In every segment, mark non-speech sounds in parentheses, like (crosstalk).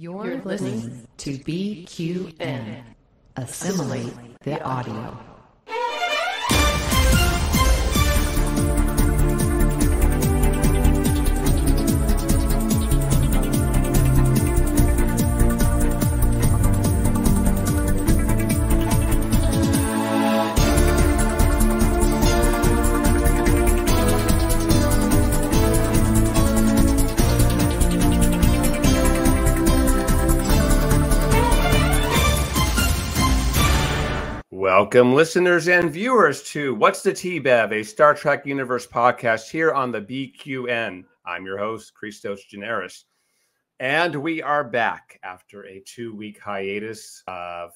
You're listening to BQN. Assimilate the audio. Welcome, listeners and viewers, to What's the Tea Bev, a Star Trek Universe podcast here on the BQN. I'm your host, Christos Generis. And we are back after a two week hiatus of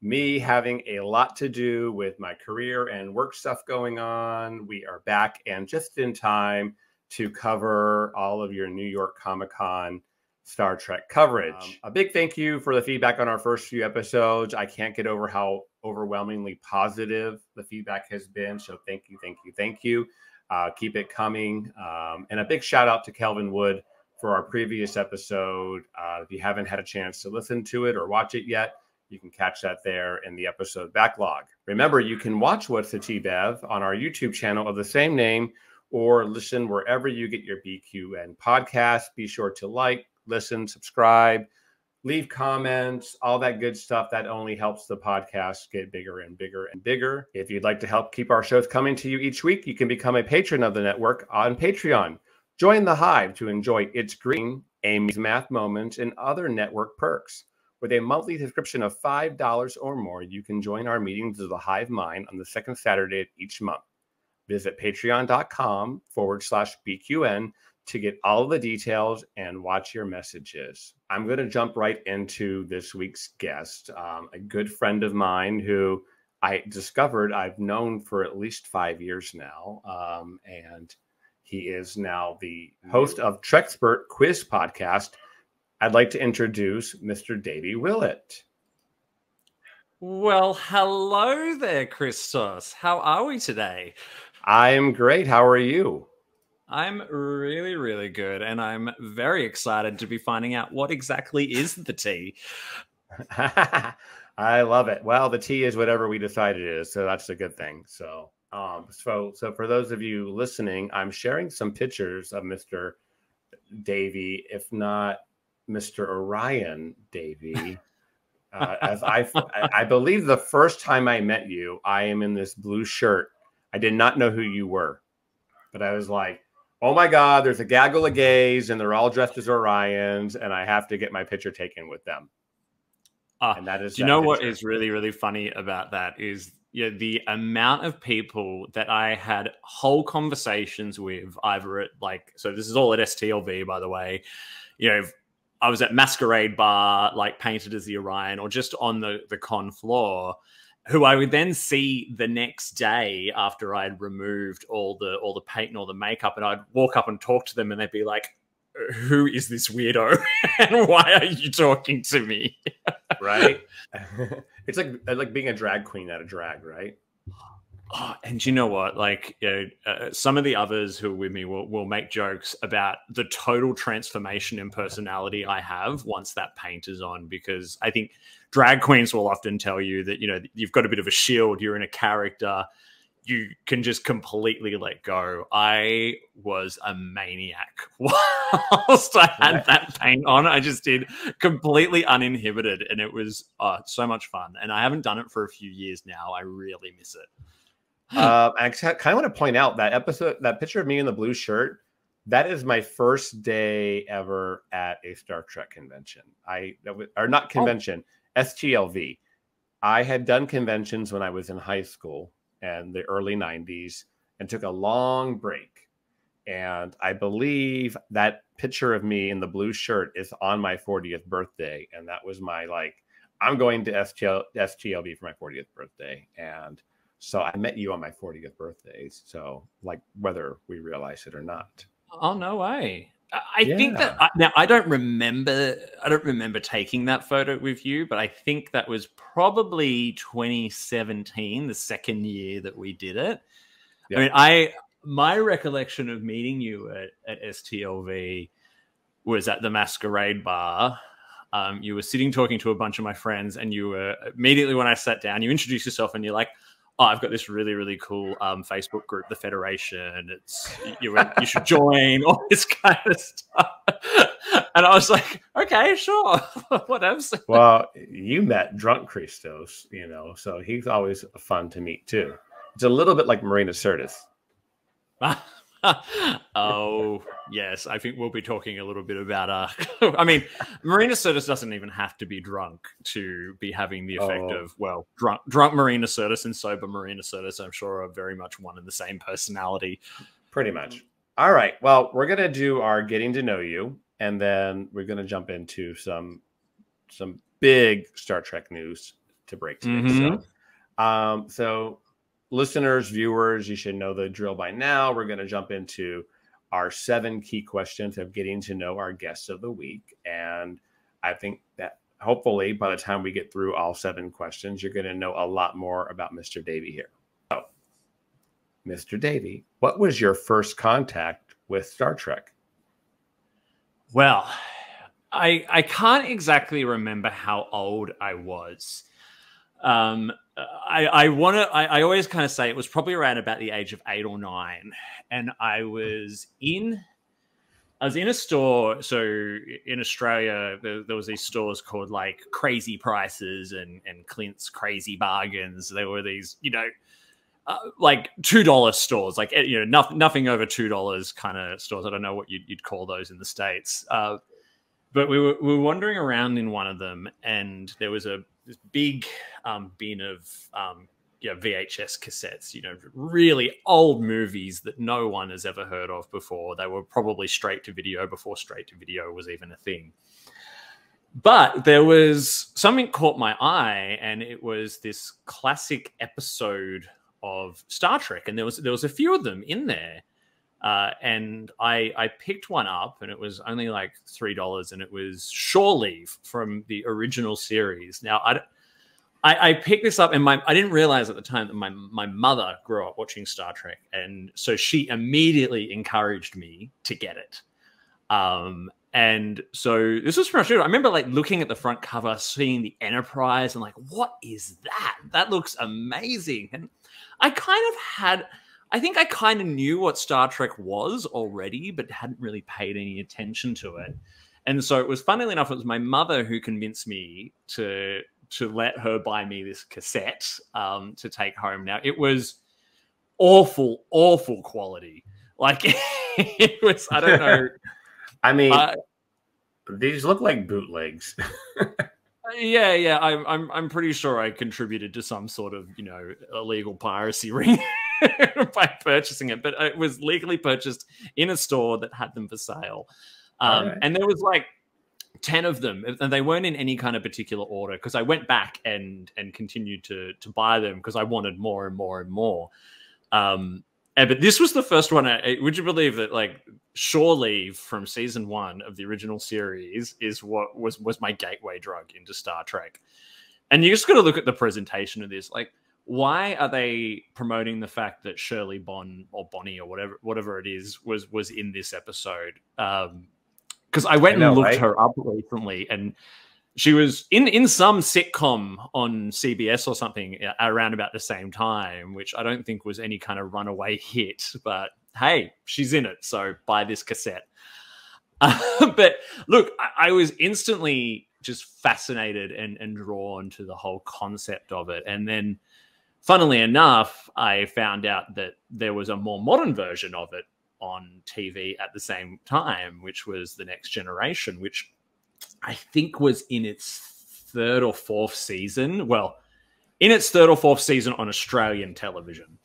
me having a lot to do with my career and work stuff going on. We are back and just in time to cover all of your New York Comic Con Star Trek coverage. Um, a big thank you for the feedback on our first few episodes. I can't get over how overwhelmingly positive the feedback has been. So thank you, thank you, thank you. Uh, keep it coming. Um, and a big shout out to Kelvin Wood for our previous episode. Uh, if you haven't had a chance to listen to it or watch it yet, you can catch that there in the episode backlog. Remember, you can watch What's the Tea Bev on our YouTube channel of the same name or listen wherever you get your BQN podcast. Be sure to like, listen, subscribe, leave comments, all that good stuff. That only helps the podcast get bigger and bigger and bigger. If you'd like to help keep our shows coming to you each week, you can become a patron of the network on Patreon. Join the Hive to enjoy It's Green, Amy's Math Moments, and other network perks. With a monthly subscription of $5 or more, you can join our meetings of the Hive Mind on the second Saturday of each month. Visit patreon.com forward slash BQN to get all of the details and watch your messages. I'm going to jump right into this week's guest, um, a good friend of mine who I discovered I've known for at least five years now. Um, and he is now the host of Trexpert Quiz Podcast. I'd like to introduce Mr. Davey Willett. Well, hello there, Christos. How are we today? I'm great. How are you? I'm really, really good. And I'm very excited to be finding out what exactly is the tea. (laughs) I love it. Well, the tea is whatever we decide it is. So that's a good thing. So, um, so, so for those of you listening, I'm sharing some pictures of Mr. Davey, if not Mr. Orion Davey. Uh, as I, I believe the first time I met you, I am in this blue shirt. I did not know who you were, but I was like, oh my God, there's a gaggle of gays and they're all dressed as Orions, and I have to get my picture taken with them. Uh, and that is, do you know picture. what is really, really funny about that is yeah, the amount of people that I had whole conversations with, either at like, so this is all at STLV, by the way. You know, I was at Masquerade Bar, like painted as the Orion, or just on the the con floor, who I would then see the next day after I'd removed all the all the paint and all the makeup, and I'd walk up and talk to them, and they'd be like, "Who is this weirdo? (laughs) and why are you talking to me?" right? (laughs) it's like like being a drag queen at a drag, right? Oh, and you know what? Like, you know, uh, some of the others who are with me will, will make jokes about the total transformation in personality I have once that paint is on, because I think drag queens will often tell you that you know you've got a bit of a shield you're in a character you can just completely let go. I was a maniac (laughs) whilst i had that paint on. I just did completely uninhibited and it was uh, so much fun. And i haven't done it for a few years now. I really miss it uh, i kind of want to point out that episode that picture of me in the blue shirt that is my first day ever at a Star Trek convention. I or not oh. convention, STLV. I had done conventions when I was in high school and the early 90s and took a long break. And I believe that picture of me in the blue shirt is on my 40th birthday. And that was my like, I'm going to STL, STLV for my 40th birthday. And so I met you on my 40th birthday. So, like, whether we realize it or not. Oh, no way. I yeah. think that I, now I don't remember. I don't remember taking that photo with you, but I think that was probably 2017, the second year that we did it. I mean, I my recollection of meeting you at, at STLV was at the Masquerade Bar. Um, you were sitting talking to a bunch of my friends, and you were immediately when I sat down, you introduced yourself, and you're like, "Oh, I've got this really, really cool um, Facebook group, the Federation. It's you, you should join all this (laughs) kind of stuff." and I was like, "Okay, sure, (laughs) whatever." well, you met Drunk Christos, you know, so he's always fun to meet too. It's a little bit like Marina Sirtis. (laughs) (laughs) oh yes, I think we'll be talking a little bit about. Uh, (laughs) I mean, Marina Sirtis doesn't even have to be drunk to be having the effect oh. of well, drunk, drunk Marina Sirtis and sober Marina Sirtis. I'm sure are very much one and the same personality. Pretty much. All right. Well, we're gonna do our getting to know you, and then we're gonna jump into some some big Star Trek news to break today. Mm-hmm. So, um, so listeners, viewers, you should know the drill by now. We're going to jump into our seven key questions of getting to know our guests of the week. And I think that hopefully by the time we get through all seven questions, you're going to know a lot more about Mr. Davey here. So, Mr. Davey, what was your first contact with Star Trek? Well, I I can't exactly remember how old I was. Um, I, I want to. I, I, always kind of say it was probably around about the age of eight or nine, and I was in. I was in a store. So in Australia, there, there was these stores called like Crazy Prices and and Clint's Crazy Bargains. There were these, you know, uh, like two dollar stores, like you know, nothing nothing over two dollars kind of stores. I don't know what you'd, you'd call those in the states. Uh, but we were, we were wandering around in one of them, and there was a this big um, bin of um, yeah, VHS cassettes, you know, really old movies that no one has ever heard of before. They were probably straight to video before straight to video was even a thing. But there was something caught my eye, and it was this classic episode of Star Trek, and there was there was a few of them in there. Uh, and I I picked one up, and it was only like three dollars, and it was Shore Leave from the original series. Now I, I, I picked this up, and my I didn't realize at the time that my my mother grew up watching Star Trek, and so she immediately encouraged me to get it. Um, and so this was from I remember like looking at the front cover, seeing the Enterprise, and like, what is that? That looks amazing. And I kind of had I think I kind of knew what Star Trek was already, but hadn't really paid any attention to it. And so it was funnily enough, it was my mother who convinced me to to let her buy me this cassette um, to take home. Now it was awful, awful quality. Like (laughs) it was, I don't know. (laughs) I mean, uh, these look like bootlegs. (laughs) yeah, yeah. I'm, I'm, I'm pretty sure I contributed to some sort of, you know, illegal piracy ring. (laughs) by purchasing it, but it was legally purchased in a store that had them for sale. Um, right. And there was like 10 of them and they weren't in any kind of particular order because I went back and and continued to to buy them because I wanted more and more and more. Um, and, but this was the first one. I, would you believe that like Shore Leave from season one of the original series is what was was my gateway drug into Star Trek. And you just got to look at the presentation of this. Like why are they promoting the fact that Shirley Bon or Bonnie or whatever whatever it is was was in this episode? Um, because I went I know, and looked right? her up recently, and she was in in some sitcom on CBS or something around about the same time, which I don't think was any kind of runaway (laughs) hit. But hey, she's in it, so buy this cassette. Uh, (laughs) but look, I, I was instantly just fascinated and, and drawn to the whole concept of it, and then funnily enough, I found out that there was a more modern version of it on TV at the same time, which was The Next Generation, which I think was in its third or fourth season. Well, in its third or fourth season on Australian television.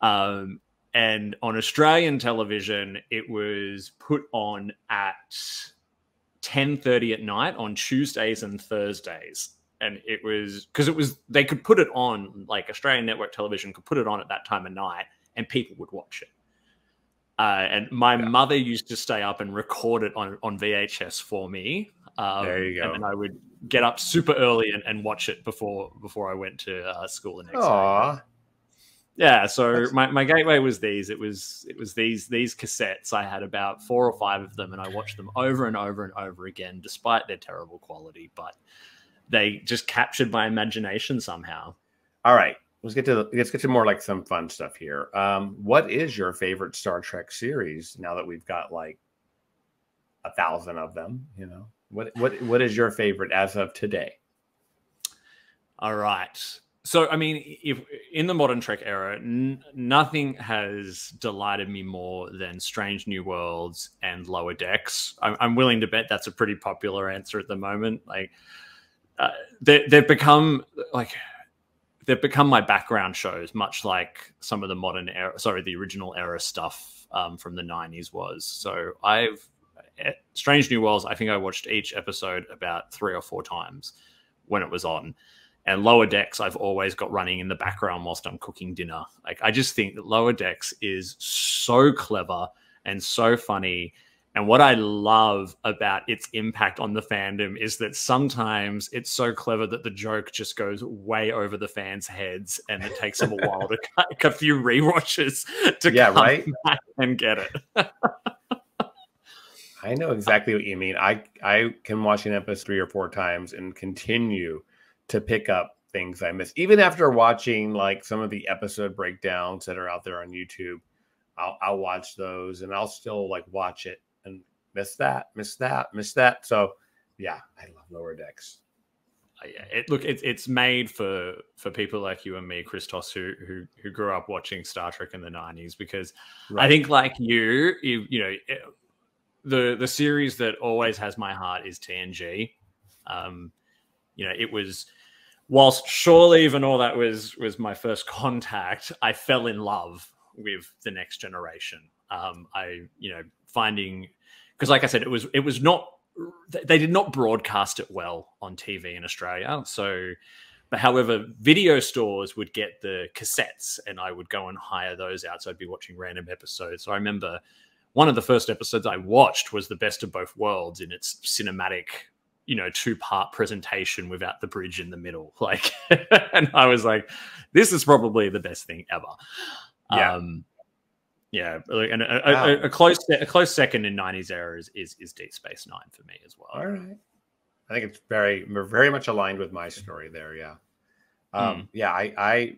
Um, and on Australian television, it was put on at 10:30 at night on Tuesdays and Thursdays and it was because it was they could put it on like Australian network television could put it on at that time of night and people would watch it. Uh, and my yeah. mother used to stay up and record it on on VHS for me. Um, there you go. And I would get up super early and, and watch it before before I went to uh, school the next Aww. day. yeah, so my, my gateway was these. It was it was these these cassettes. I had about four or five of them, and I watched them over and over and over again, despite their terrible quality. But they just captured my imagination somehow. All right, let's get to let's get to more like some fun stuff here. Um, what is your favorite Star Trek series? Now that we've got like a thousand of them, you know what what what is your favorite as of today? All right. So, I mean, if in the modern Trek era, nothing has delighted me more than Strange New Worlds and Lower Decks. I'm, I'm, willing to bet that's a pretty popular answer at the moment. Like, uh, they, they've become like they've become my background shows, much like some of the modern era, sorry, the original era stuff um, from the '90s was. So, I've eh, Strange New Worlds. I think I watched each episode about three or four times when it was on and lower decks i've always got running in the background whilst i'm cooking dinner like i just think that lower decks is so clever and so funny and what i love about its impact on the fandom is that sometimes it's so clever that the joke just goes way over the fans heads and it takes them a while to like a few rewatches to yeah, right? and get it I know exactly what you mean. I I can watch an episode three or four times and continue to pick up things I miss. Even after watching like some of the episode breakdowns that are out there on YouTube, I'll, I'll watch those and I'll still like watch it and miss that, miss that, miss that. So yeah, I love Lower Decks. Uh, yeah, it, look, it's it's made for for people like you and me, Christos, who who who grew up watching Star Trek in the nineties. Because right. I think, like you, you, you know, it, the the series that always has my heart is TNG. Um, you know, it was whilst leave and all that was was my first (laughs) contact, I fell in love with the next generation. Um, I, you know, finding because, like I said, it was it was not they did not broadcast it well on TV in Australia. So, but however, video stores would get the cassettes, and I would go and hire those out. So I'd be watching random episodes. So I remember one of the first episodes I watched was the best of both worlds in its cinematic you know two part presentation without the bridge in the middle (laughs) like (laughs) and i was like this is probably the best thing ever yeah um yeah and a, wow. a, a, close a close second in 90s era is, is, is deep space nine for me as well all right i think it's very very much aligned with my story there yeah um mm. yeah i i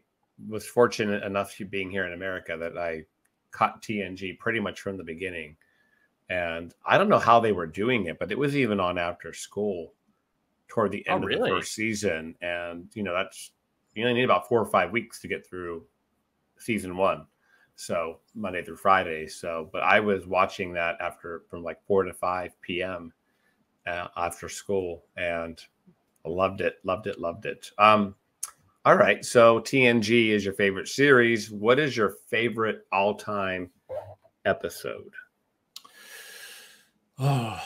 was fortunate enough to being here in america that i caught tng pretty much from the beginning and I don't know how they were doing it, but it was even on after school toward the oh, end oh, really? of the first season. And you know, that's you only need about four or five weeks to get through season one. So Monday through Friday. So, but I was watching that after from like four to five p.m. Uh, after school, and I loved it, loved it, loved it. Um, all right. So TNG is your favorite series. What is your favorite all-time episode? Oh,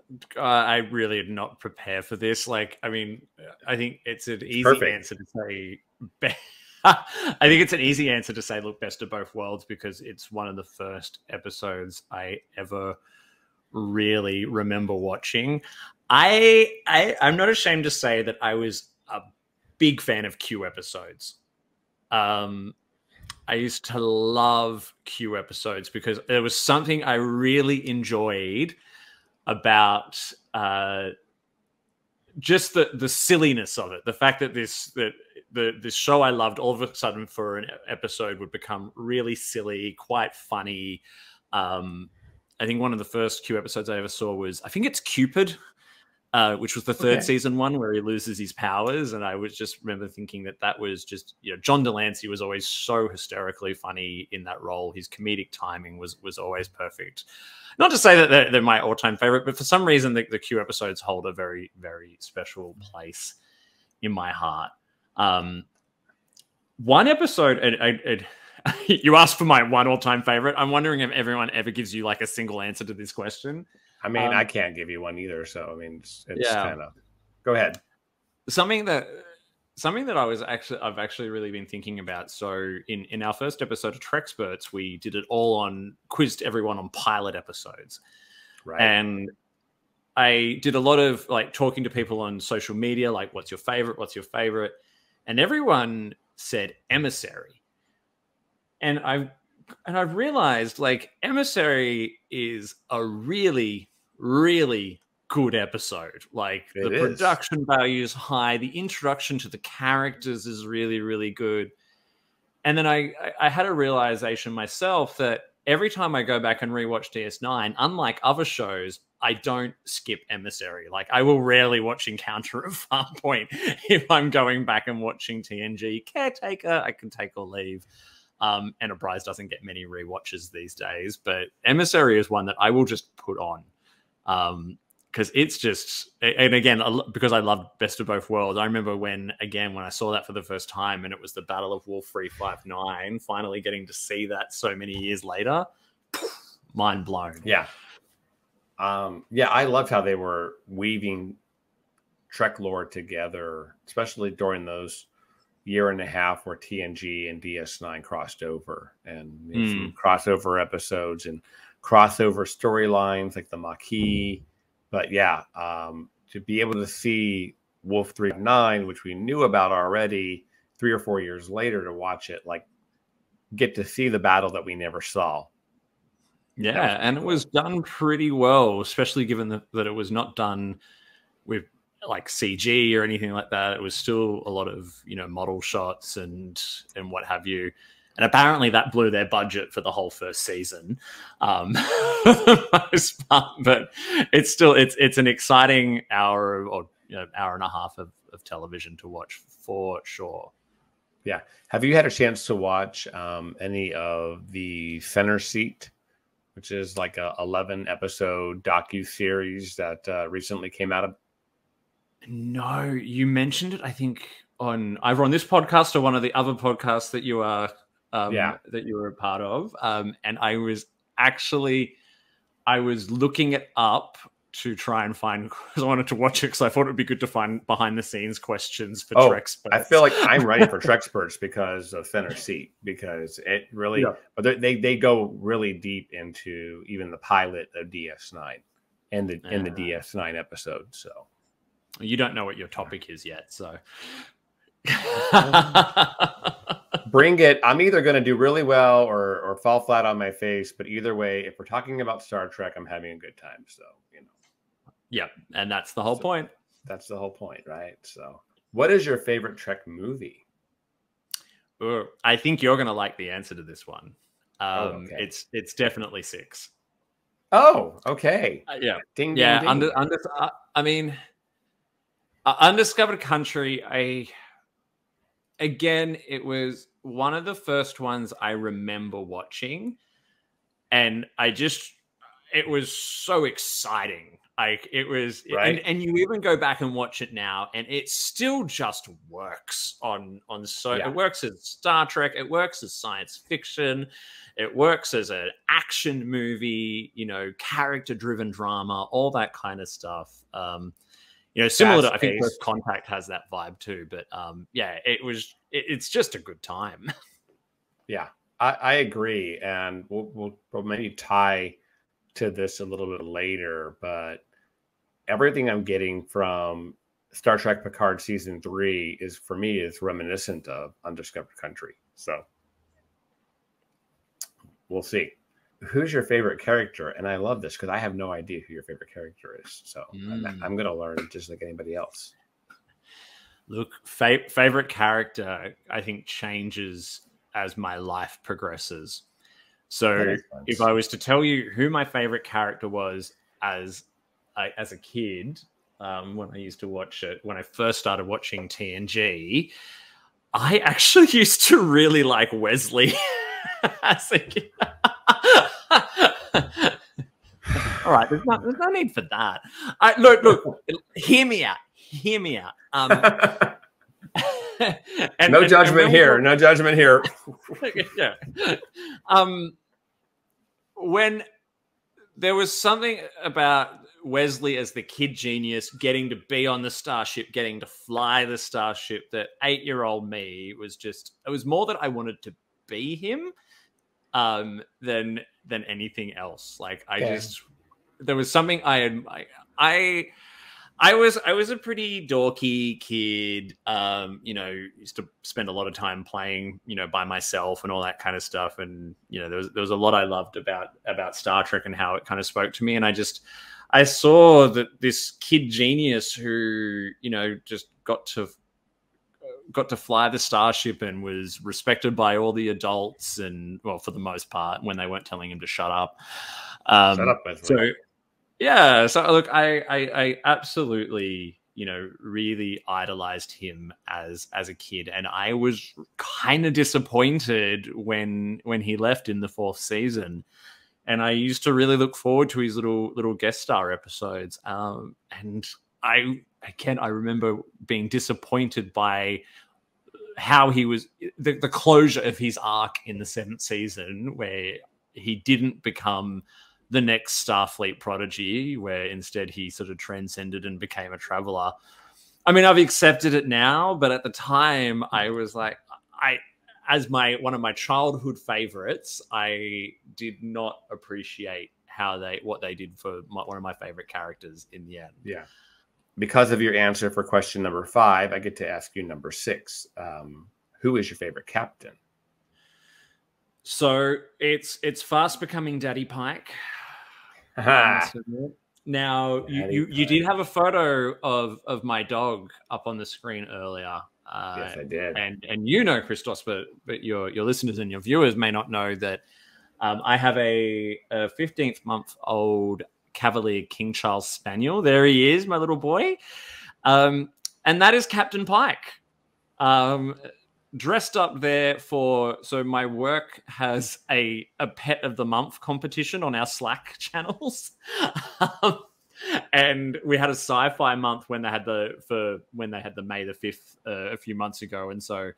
(sighs) I really did not prepare for this. Like, I mean, I think it's an easy Perfect. answer to say. (laughs) (laughs) I think it's an easy answer to say, look, best of both worlds, because it's one of the first episodes I ever really remember watching. I, I I'm not ashamed to say that I was a big fan of Q episodes. Um, I used to love Q episodes because there was something I really enjoyed about uh, just the the silliness of it. The fact that this that the this show I loved all of a sudden for an episode would become really silly, quite funny. Um, I think one of the first Q episodes I ever saw was I think it's Qpid uh, which was the third okay. season one where he loses his powers. And I was just remember thinking that that was just, you know, John de Lancie was always so hysterically funny in that role. His comedic timing was was always perfect. Not to say that they're, they're my all time favorite, but for some reason, the, the Q episodes hold a very, very special place in my heart. Um, one episode, it, it, it you asked for my one all time favorite. I'm wondering if everyone ever gives you like a single answer to this question. I mean, um, I can't give you one either. So I mean, it's, it's yeah. kind of. Go ahead. Something that something that I was actually I've actually really been thinking about. So in in our first episode of Treksperts, we did it all on quizzed everyone on pilot episodes, right? And I did a lot of like talking to people on social media, like what's your favorite, what's your favorite, and everyone said Emissary, and I've and I've realized like Emissary is a really, really good episode. Like It the is. production value is high, the introduction to the characters is really, really good. And then I I- had a realization myself that every time I go back and rewatch DS9, unlike other shows, I don't skip Emissary. Like I will rarely watch Encounter at (laughs) Farpoint if I'm going back and watching TNG. Caretaker, I can take or leave. Um, Enterprise doesn't get many rewatches these days, but Emissary is one that I will just put on. Um, because it's just and again because I loved Best of Both Worlds. I remember when again when I saw that for the first time and it was the Battle of Wolf Three Five Nine. Finally getting to see that so many years later, (sniffs) mind blown. Yeah. Um, yeah, I loved how they were weaving Trek lore together, especially during those year and a half where TNG and DS9 crossed over and some crossover episodes and crossover storylines like the Maquis. But yeah, um, to be able to see Wolf 309, which we knew about already three or four years later, to watch it, like get to see the battle that we never saw. Yeah, and it was done pretty well, especially given that, that it was not done with like CG or anything like that. It was still a lot of you know model shots and and what have you. And apparently that blew their budget for the whole first season, um, for (laughs) the most part. But it's still it's it's an exciting hour or you know, hour and a half of, of television to watch for sure. Yeah. Have you had a chance to watch um, any of the Center Seat, which is like a 11 episode docu series that uh, recently came out of? No, you mentioned it. I think on either on this podcast or one of the other podcasts that you are, um, Yeah. that you were a part of. Um, and I was actually, I was looking it up to try and find (laughs) because I wanted to watch it because I thought it would be good to find behind the scenes questions for Oh, Trek. I feel like I'm ready for Trexperts (laughs) because of Center Seat because it really, Yeah. but they, they go really deep into even the pilot of DS9 and the in the Ah. DS9 episode. So you don't know what your topic is yet, so. Bring it. I'm either going to do really well or or fall flat on my face. But either way, if we're talking about Star Trek, I'm having a good time. So you know. Yep, and that's the whole So- point. That's the whole point, right? So, what is your favorite Trek movie? Uh, I think you're going to like the answer to this one. Um, Oh, okay. It's it's definitely six. Oh, okay. Uh, yeah, Ding, ding, yeah. ding. Under, under, uh, I mean, uh, undiscovered country. I again, it was one of the first ones I remember watching, and I just it was so exciting. Like it was, Right. and, and you even go back and watch it now, and it still just works on on so Yeah. it works as Star Trek, it works as science fiction, it works as an action movie, you know, character driven drama, all that kind of stuff. Um, you know, similar to I think First Contact has that vibe too, but um, yeah, it was it, it's just a good time. (laughs) Yeah, I, I agree, and we'll, we'll we'll maybe tie to this a little bit later, but everything I'm getting from Star Trek Picard season three is for me is reminiscent of Undiscovered Country. So we'll see. Who's your favorite character? And I love this because I have no idea who your favorite character is. So I'm, Mm. I'm going to learn just like anybody else. Look, fa- favorite character, I think changes as my life progresses. So That makes sense. if I was to tell you who my favorite character was as I, as a kid, um, when I used to watch it, when I first started watching TNG, I actually (laughs) used to really like Wesley (laughs) as a kid. (laughs) All right, there's no, there's no need for that. I, look, look, hear me out. Hear me out. Um, (laughs) (laughs) and- no and- and judgment we here. No judgment here. (laughs) yeah. Um, when there was something about Wesley as the kid genius getting to be on the starship, getting to fly the starship, that eight year old me was just, it was more that I wanted to be him um, than than anything else. Like, I Okay. just, there was something I had, I, I I was I was a pretty dorky kid. Um, you know, used to spend a lot of time playing, you know, by myself and all that kind of stuff. And you know, there was there was a lot I loved about about Star Trek and how it kind of spoke to me. And I just I saw that this kid genius who you know just got to got to fly the starship and was respected by all the adults and well for the most part when they weren't telling him to shut up. Um, Shut up, so yeah, so look, I, I, I absolutely, you know, really idolized him as as a kid, and I was kind of disappointed when when he left in the fourth season. And I used to really look forward to his little little guest star episodes. Um, and I again, I remember being disappointed by how he was the, the closure of his arc in the seventh season, where he didn't become the next Starfleet prodigy, where instead he sort of transcended and became a traveler. I mean, I've accepted it now, but at the time, I was like, I, as my one of my childhood favorites, I did not appreciate how they what they did for my, one of my favorite characters in the end. Yeah. Because of your answer for question number five, I get to ask you number six. Um, who is your favorite captain? So it's it's fast becoming Daddy Pike. (laughs) Now you, you, you did have a photo of of my dog up on the screen earlier. Uh, yes, I did. and and you know Christos, but but your your listeners and your viewers may not know that um, I have a, a fifteenth month old Cavalier King Charles Spaniel. There he is, my little boy, um, and that is Captain Pike. Um, dressed up there for so my work has a a pet of the month competition on our Slack (laughs) channels. Um, and we had a sci-fi month when they had the for when they had the May the 5th uh, a few months ago and so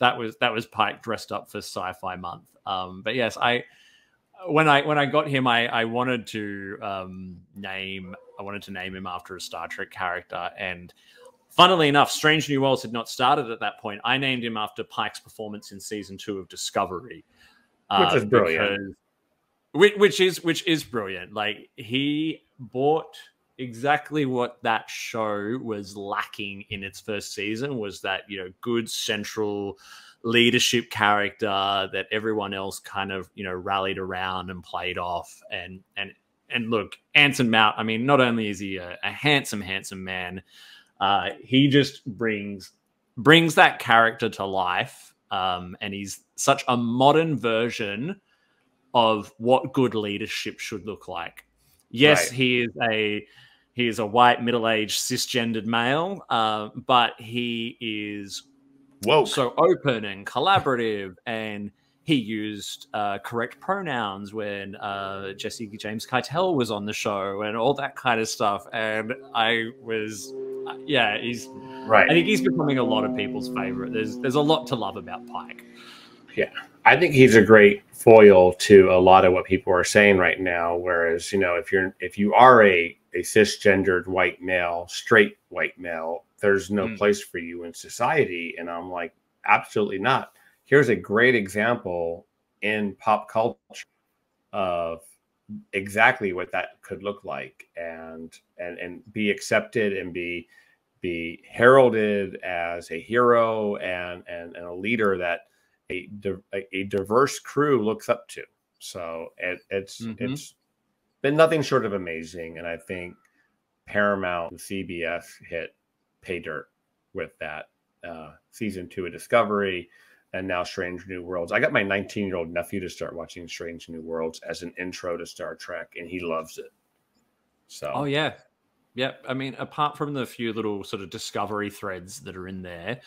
that was that was Pike dressed up for sci-fi month. Um but yes, I when I when I got him I I wanted to um name I wanted to name him after a Star Trek character and Funnily enough, Strange New Worlds had not started at that point. I named him after Pike's performance in season two of Discovery, uh, Which is brilliant. because- Which, which is which is brilliant. Like he bought exactly what that show was lacking in its first season was that you know good central leadership character that everyone else kind of you know rallied around and played off and and and look Anson Mount I mean not only is he a, a handsome handsome man uh, he just brings brings that character to life um, and he's such a modern version of what good leadership should look like yes Right. he is a he is a white middle-aged cisgendered male uh, but he is Whoa. so open and collaborative and he used uh, correct pronouns when uh, Jesse James Keitel was on the show and all that kind of stuff. And I was, yeah, he's. right. I think he's becoming a lot of people's favorite. There's there's a lot to love about Pike. Yeah, I think he's a great foil to a lot of what people are saying right now. Whereas, you know, if you're if you are a a cisgendered white male, straight white male, there's no Mm. place for you in society. And I'm like, absolutely not. Here's a great example in pop culture of exactly what that could look like and and and be accepted and be be heralded as a hero and and, and a leader that a, a diverse crew looks up to. So it, it's Mhm. it's been nothing short of amazing, and I think Paramount and CBS hit pay dirt with that uh, season two of Discovery, and now Strange New Worlds. I got my 19 year old nephew to start watching Strange New Worlds as an intro to Star Trek, and he loves it. So Oh yeah, yeah. I mean, apart from the few little sort of discovery threads that are in there,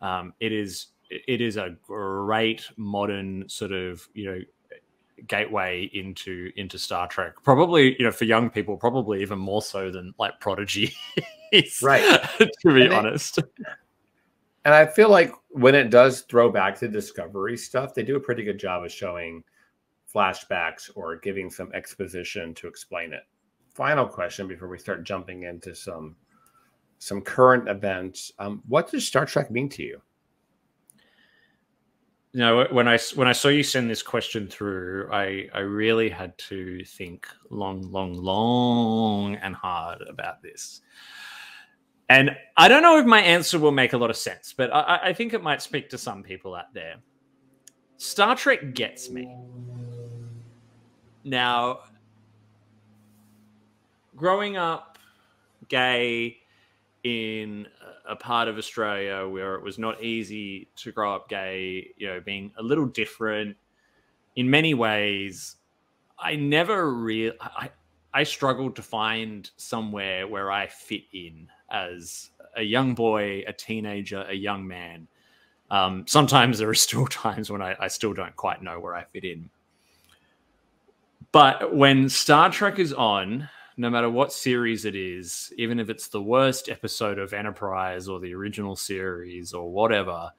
um, it is it is a great modern sort of you know gateway into into Star Trek. Probably you know for young people, probably even more so than like Prodigy. (laughs) Right. (laughs) to be And honest. And I feel like when it does throw back to Discovery stuff, they do a pretty good job of showing flashbacks or giving some exposition to explain it. Final question before we start jumping into some some current events. Um, what does Star Trek mean to you? you know when i when i saw you send this question through i i really had to think long long long and hard about this And I don't know if my answer will make a lot of sense, but I, I think it might speak to some people out there. Star Trek gets me. Now, growing up gay in a part of Australia where it was not easy to grow up gay, you know, being a little different in many ways, I never really I I struggled to find somewhere where I fit in as a young boy, a teenager, a young man. Um, sometimes there are still (laughs) times when I, I still don't quite know where I fit in. But when Star Trek is on, no matter what series it is, even if it's the worst episode of Enterprise or the original series or whatever,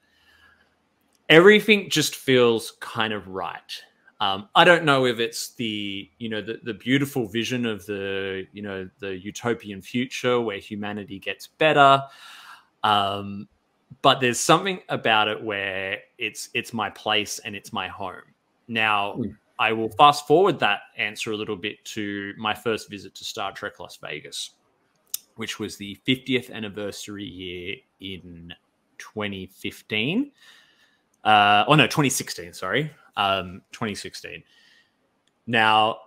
everything just feels kind of right. Um, I don't know if it's the you know the, the beautiful vision of the you know the utopian future where humanity gets better, um, but there's something about it where it's it's my place and it's my home. Now mm. I will fast forward that answer a little bit to my first visit to Star Trek Las Vegas, which was the 50th anniversary year in 2015. Uh, oh no, 2016. Sorry, um, 2016. Now,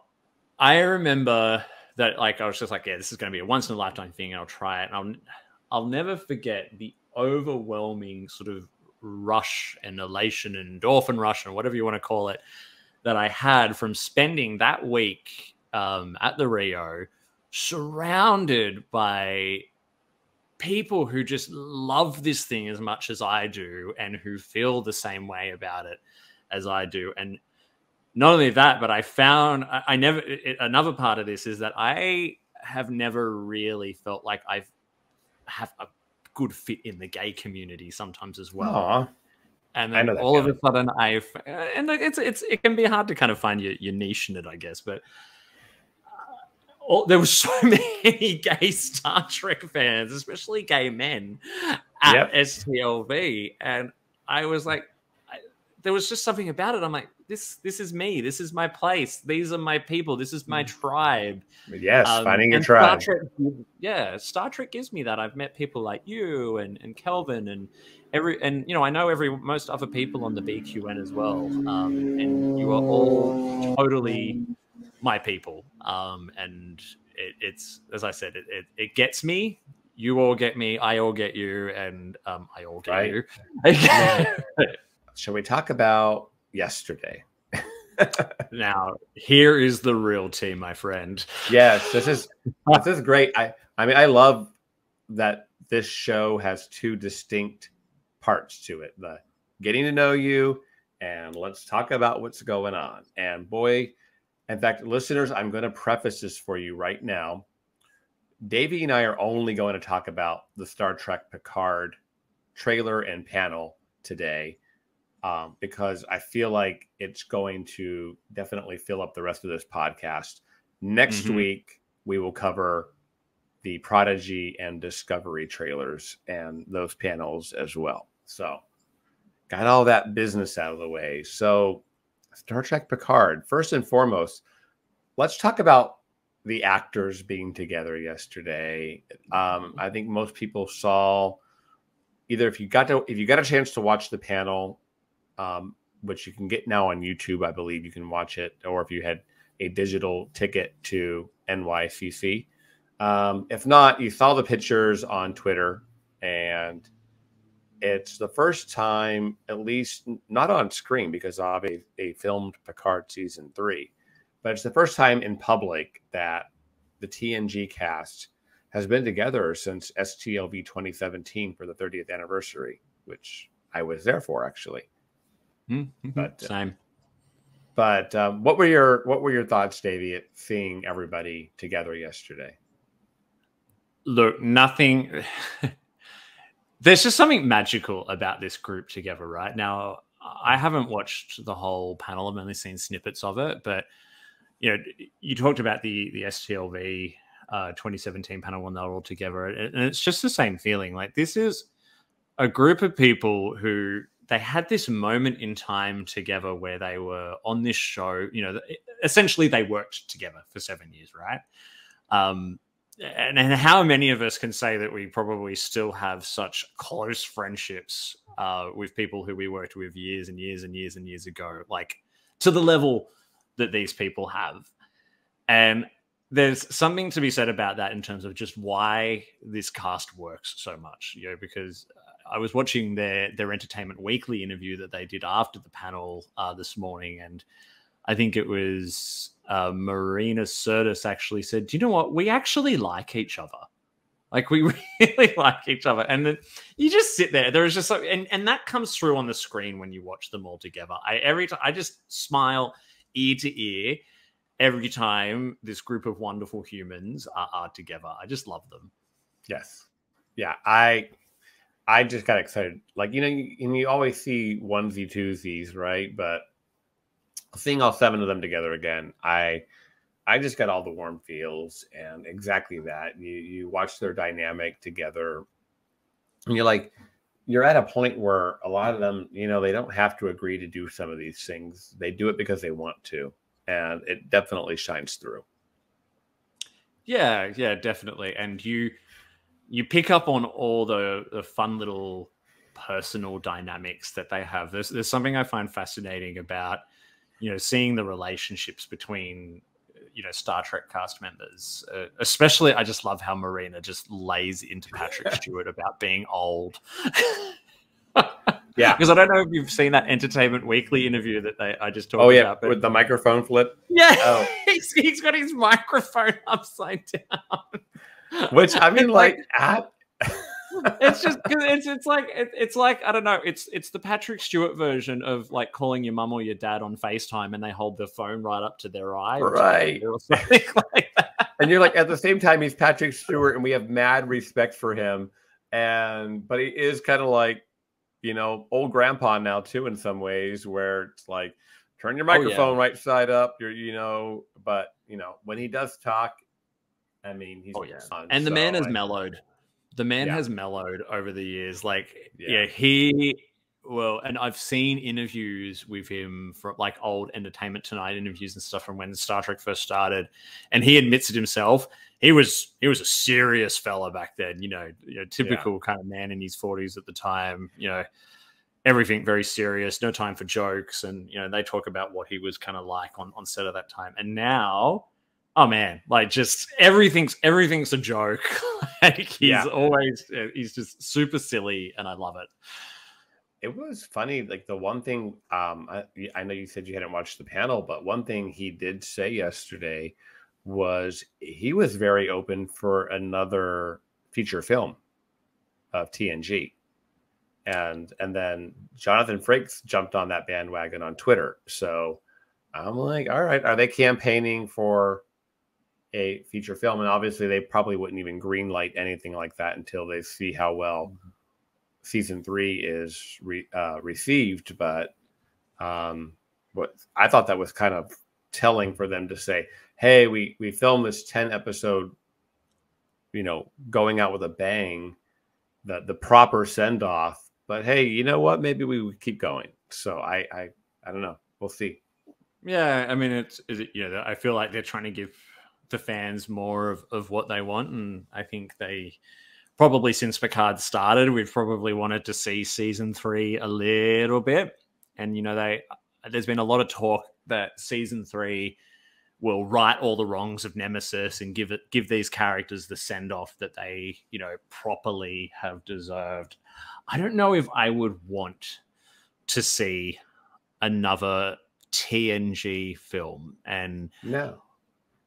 I remember that like I was just like, yeah, this is going to be a once in a lifetime thing, and I'll try it. And I'll I'll never forget the overwhelming sort of rush and elation and endorphin rush and whatever you want to call it that I had from spending that week um, at the Rio, surrounded by people who just love this thing as much as I do and who feel the same way about it as I do. And not only that, but I found I, I never it, another part of this is that I have never really felt like I've have a good fit in the gay community sometimes as well. Aww. And then all of a sudden, I've and it's it's it can be hard to kind of find your, your niche in it, I guess. But uh, there were so (laughs) many gay Star Trek fans, especially gay men, at yep. STLV, and I was like, there was just something about it. I'm like, this this is me. This is my place. These are my people. This is my mm. tribe. Yes, um, finding your tribe. Star Trek, yeah, Star Trek gives me that. I've met people like you and and Kelvin and every and you know I know every most other people on the BQN as well. Um, and you are all totally my people. Um, and it, it's as I said, it, it, it gets me you all get me, I all get you, and um, I all get right. you. (laughs) (laughs) Shall we talk about yesterday? (laughs) now, here is the real team, my friend. Yes, this is (laughs) this is great. I I mean, I love that this show has two distinct parts to it: the getting to know you, and let's talk about what's going on. And boy, in fact, listeners, I'm going to preface this for you right now. Davey and I are only going to talk about the Star Trek Picard trailer and panel today um, because I feel like it's going to definitely fill up the rest of this podcast. Next mm-hmm. week, we will cover the Prodigy and Discovery trailers and those panels as well. So, got all that business out of the way. So, Star Trek Picard, first and foremost, let's talk about the actors being together yesterday. Um, I think most people saw either if you got to if you got a chance to watch the panel um, which you can get now on YouTube. I believe you can watch it, or if you had a digital ticket to NYCC. Um, if not, you saw the pictures on Twitter, and it's the first time, at least not on screen, because obviously a filmed Picard season three, but it's the first time in public that the TNG cast has been together since STLV 2017 for the 30th anniversary, which I was there for actually. Mm-hmm. But uh, same. But um, what were your what were your thoughts, Davey, at seeing everybody together yesterday? Look, nothing. (laughs) There's just something magical about this group together, right? Now, I haven't watched the whole panel. I've only seen snippets of it, but you know, you talked about the the STLV uh, 2017 panel when they were all together, and it's just the same feeling. Like this is a group of people who they had this moment in time together where they were on this show. You know, essentially they worked together for seven years, right? Um, and, and how many of us can say that we probably still have such close friendships uh, with people who we worked with years and years and years and years ago, like to the level that these people have. And there's something to be said about that in terms of just why this cast works so much, you know, because I was watching their their Entertainment Weekly interview that they did after the panel uh, this morning, and I think it was uh, Marina Sirtis actually said, "Do you know what? We actually like each other. Like we (laughs) really like each other." And then you just sit there. There is just so, and and that comes through on the screen when you watch them all together. I every time I just smile ear to ear every time this group of wonderful humans are, are together. I just love them. Yes. Yeah. I I just got excited. Like, you know, you, and you always see onesie twosies, right? But seeing all seven of them together again, I I just got all the warm feels and exactly that. You you watch their dynamic together and you're like, you're at a point where a lot of them, you know, they don't have to agree to do some of these things. They do it because they want to. And it definitely shines through. Yeah, yeah, definitely. And you you pick up on all the, the fun little personal dynamics that they have. There's there's something I find fascinating about you know seeing the relationships between you know Star Trek cast members. Uh, especially, I just love how Marina just lays into Patrick Stewart about being old. yeah, (laughs) because I don't know if you've seen that Entertainment Weekly interview that they I just talked oh, yeah, about. But... with the microphone flip. Yeah, oh. (laughs) he's, he's got his microphone upside down. Which I mean, like, at (laughs) it's just it's it's like it, it's like I don't know. It's it's the Patrick Stewart version of like calling your mum or your dad on Facetime and they hold the phone right up to their eye, right? Or something (laughs) like that. And you're like, at the same time, he's Patrick Stewart, and we have mad respect for him. And but he is kind of like, you know, old grandpa now too, in some ways, where it's like, turn your microphone oh, yeah. right side up. You're, you know, but you know, when he does talk, I mean, he's oh yeah, and the so man has mellowed the man yeah. has mellowed over the years. Like, yeah. yeah, he well, and I've seen interviews with him from like old Entertainment Tonight interviews and stuff from when Star Trek first started, and he admits it himself. He was he was a serious fella back then. You know, you know typical yeah. kind of man in his forties at the time. You know, everything very serious, no time for jokes, and you know they talk about what he was kind of like on on set at that time. And now oh man, like just everything's everything's a joke. (laughs) like he's yeah. always uh, he's just super silly, and I love it. It was funny. Like the one thing, um, I, I know you said you hadn't watched the panel, but one thing he did say yesterday was he was very open for another feature film of TNG. And and then Jonathan Frakes jumped on that bandwagon on Twitter. So I'm like, all right, are they campaigning for a feature film, and obviously they probably wouldn't even greenlight anything like that until they see how well mm-hmm. season three is re, uh, received. But um, what I thought that was kind of telling for them to say, "Hey, we we filmed this ten episode, you know, going out with a bang, the the proper send off. But hey, you know what? Maybe we would keep going." So I I I don't know. We'll see. Yeah, I mean, it's is it, yeah. I feel like they're trying to give the fans more of, of what they want. And I think they probably since Picard started, we've probably wanted to see season three a little bit. And you know, they there's been a lot of talk that season three will right all the wrongs of Nemesis and give it give these characters the send off that they, you know, properly have deserved. I don't know if I would want to see another TNG film. And no.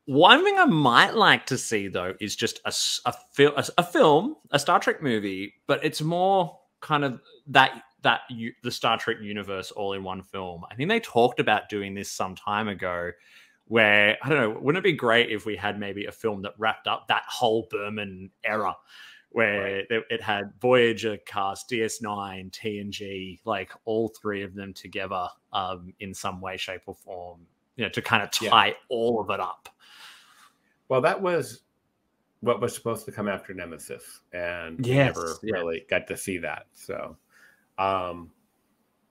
One thing I might like to see though is just a, a, fil- a, a film, a Star Trek movie, but it's more kind of that that you, the Star Trek universe all in one film. I think they talked about doing this some time ago. Where I don't know, wouldn't it be great if we had maybe a film that wrapped up that whole Berman era, where right. it had Voyager cast, DS9, TNG, like all three of them together um, in some way, shape, or form, you know, to kind of tie yeah. all of it up. Well, that was what was supposed to come after Nemesis, and yes, never yeah. really got to see that. So, um,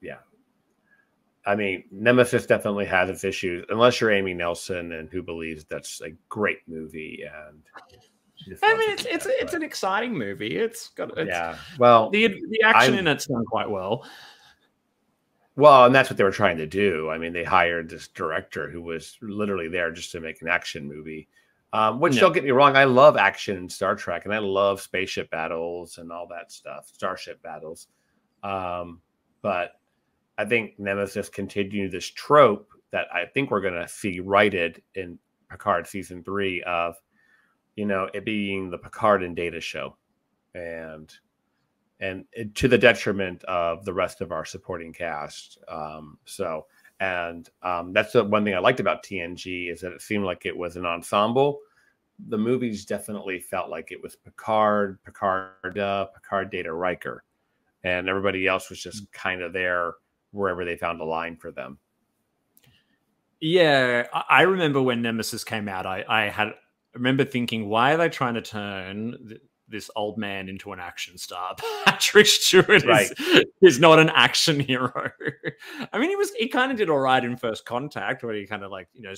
yeah. I mean, Nemesis definitely has its issues, unless you're Amy Nelson and who believes that's a great movie. And I mean, it's see it's that, it's but- an exciting movie. It's got it's, yeah. Well, The the action I- in it's done quite well. Well, and that's what they were trying to do. I mean, they hired this director who was literally there just to make an action movie. Um, which Yeah. don't get me wrong, I love action in Star Trek, and I love spaceship battles and all that stuff, starship battles. Um, but I think Nemesis continued this trope that I think we're going to see righted in Picard season three of, you know, it being the Picard and Data show, and and to the detriment of the rest of our supporting cast. Um, so, and um, that's the one thing I liked about TNG is that it seemed like it was an ensemble. The movies definitely felt like it was Picard, Picard, uh, Picard, Data, Riker, and everybody else was just kind of there wherever they found a line for them. Yeah, I remember when Nemesis came out. I I had I remember thinking, why are they trying to turn this old man into an action star? (laughs) Patrick Stewart Right. is, is not an action hero. (laughs) I mean, he was he kind of did all right in First Contact, where he kind of like you know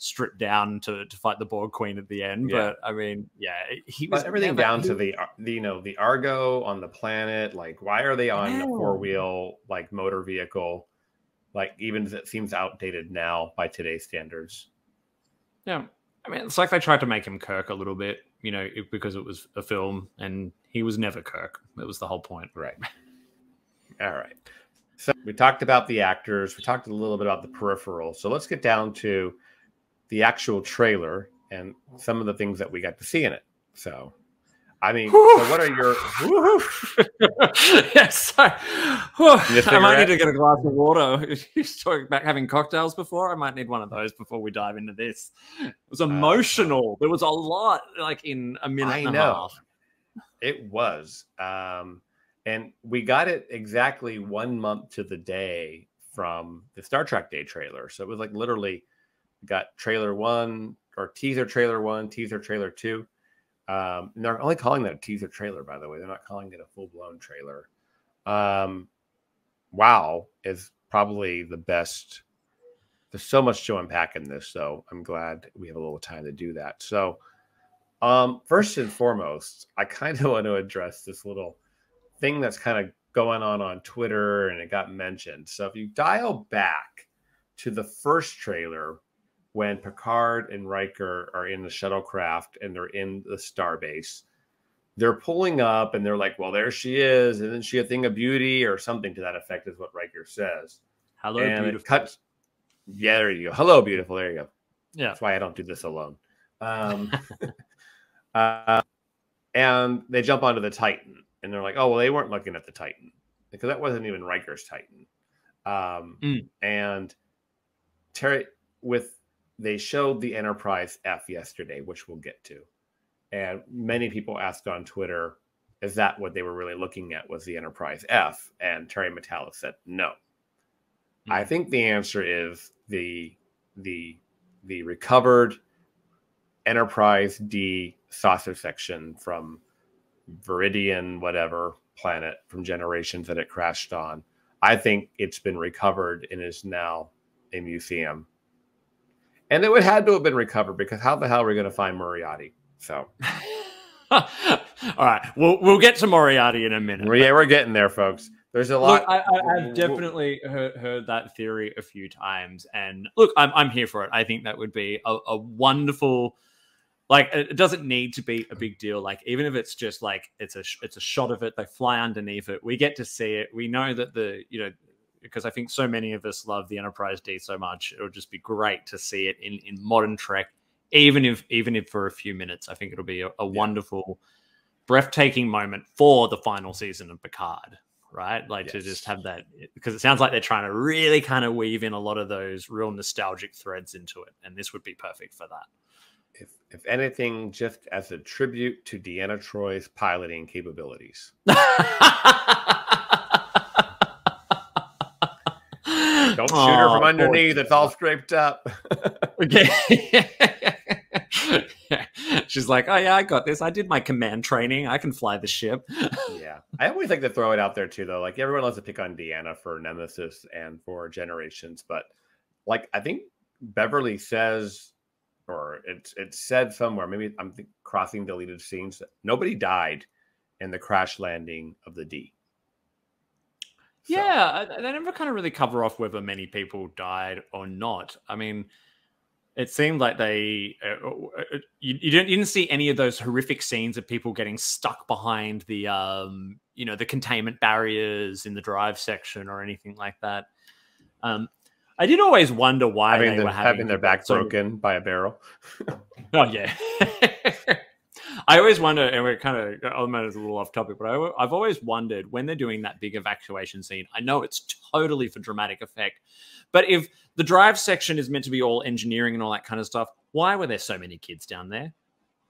stripped down to to fight the Borg Queen at the end. Yeah. But I mean, yeah, he was But everything down he- to the, uh, the you know the Argo on the planet. Like, why are they on a four wheel like motor vehicle? Like, even if it seems outdated now by today's standards. Yeah. I mean, it's like they tried to make him Kirk a little bit, you know, it- because it was a film and he was never Kirk. That was the whole point. Right. (laughs) All right. So we talked about the actors. We talked a little bit about the peripheral. So let's get down to the actual trailer and some of the things that we got to see in it. So, I mean, so what are your? (laughs) yes. Whew, a I might need to get a glass of water. (laughs) You talking about having cocktails before? I might need one of those before we dive into this. It was emotional. there was a lot, like in a minute I and a half. It was. Um, and we got it exactly one month to the day from the Star Trek Day trailer. So it was like literally got trailer one or teaser trailer one, teaser trailer two. Um, and they're only calling that a teaser trailer, by the way. They're not calling it a full blown trailer. Um, wow is probably the best. There's so much to unpack in this, so I'm glad we have a little time to do that. So, um, first and foremost, I kind of (laughs) want to address this little thing that's kind of going on on Twitter and it got mentioned. So if you dial back to the first trailer when Picard and Riker are in the shuttlecraft and they're in the starbase, they're pulling up and they're like, "Well, there she is, isn't she a thing of beauty?" or something to that effect is what Riker says. Hello, and beautiful. cuts. Yeah, there you go. Hello, beautiful. There you go. Yeah. That's why I don't do this alone. Um, (laughs) (laughs) uh, and they jump onto the Titan, and they're like, "Oh, well, they weren't looking at the Titan because that wasn't even Riker's Titan." Um, Mm. And Terry, with they showed the Enterprise F yesterday, which we'll get to, and many people asked on Twitter, "Is that what they were really looking at? Was the Enterprise F?" And Terry Matalas said, "No." I Mm. think the answer is the the the recovered Enterprise D saucer section from Veridian, whatever planet from generations that it crashed on. I think it's been recovered and is now a museum. And it would had to have been recovered because how the hell are we going to find Moriarty? So (laughs) All right, we'll we'll get to Moriarty in a minute. yeah, we're getting there, folks. There's a lot. Look, I, I, I've definitely heard, heard that theory a few times, and look, I'm I'm here for it. I think that would be a, a wonderful. Like it it doesn't need to be a big deal. Like even if it's just like it's a it's a shot of it, they fly underneath it. We get to see it. We know that the you know because I think so many of us love the Enterprise D so much. It would just be great to see it in in modern Trek, even if even if for a few minutes. I think it'll be a, a wonderful, breathtaking moment for the final season of Picard. Right, like to just have that because it sounds like they're trying to really kind of weave in a lot of those real nostalgic threads into it, and this would be perfect for that. if if anything, just as a tribute to Deanna Troi's piloting capabilities. (laughs) Don't shoot her from underneath; it's all scraped up. Okay. (laughs) She's like, oh yeah, I got this. I did my command training. I can fly the ship. (laughs) yeah, I always like to throw it out there too, though. Like everyone loves to pick on Deanna for Nemesis and for Generations, but like I think Beverly says or it's it's said somewhere. Maybe I'm crossing deleted scenes. Nobody died in the crash landing of the D. So. Yeah, they never kind of really cover off whether many people died or not. I mean, it seemed like they uh, uh, uh, you, you, didn't you didn't see any of those horrific scenes of people getting stuck behind the um you know the containment barriers in the drive section or anything like that. Um, I did always wonder why having they were having, having their back broken by a barrel. (laughs) oh yeah. (laughs) I always wonder, and we're kind of almost a little off topic, but I, I've always wondered when they're doing that big evacuation scene. I know it's totally for dramatic effect, but if the drive section is meant to be all engineering and all that kind of stuff, why were there so many kids down there?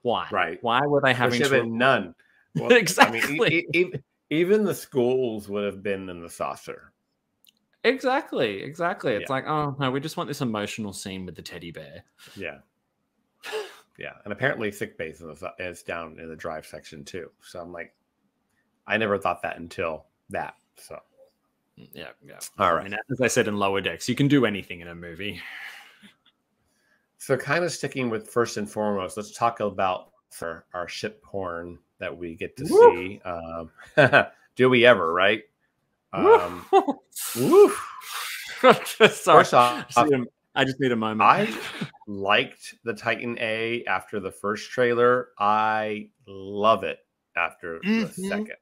Why? Right. Why were they having to none? Well, exactly. (laughs) I mean, e- e- even the schools would have been in the saucer. Exactly, exactly. It's Yeah. like, oh no, we just want this emotional scene with the teddy bear. Yeah. (laughs) Yeah. And apparently sick base is, is down in the drive section too. So I'm like, I never thought that until that. So Yeah, yeah. All right. I mean, as I said in Lower Decks, you can do anything in a movie. So kind of sticking with first and foremost, let's talk about our, our ship porn that we get to Woo! see. Um, (laughs) do we ever, right? Um, woof. (laughs) Sorry, First off, (laughs) I just need a- I just need a moment. I liked the Titan A after the first trailer. I love it after the Mhm. second.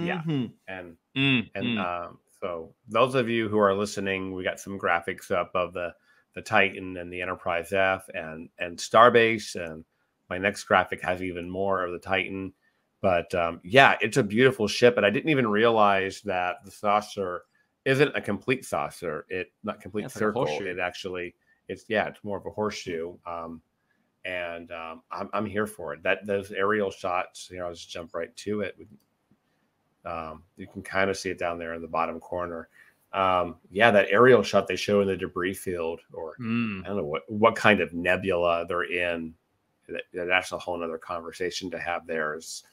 yeah. And Mm, and um, so those of you who are listening, we got some graphics up of the the Titan and the Enterprise F and and Starbase, and my next graphic has even more of the Titan. But um, yeah, it's a beautiful ship, and I didn't even realize that the saucer isn't a complete saucer. It not complete it's circle. horseshoe. it actually it's yeah, it's more of a horseshoe. Um, and um, I'm I'm here for it. That those aerial shots, you know, I'll just jump right to it. Um, you can kind of see it down there in the bottom corner. Um, yeah, that aerial shot they show in the debris field, or Mm. I don't know what what kind of nebula they're in. That, that's a whole other conversation to have. There is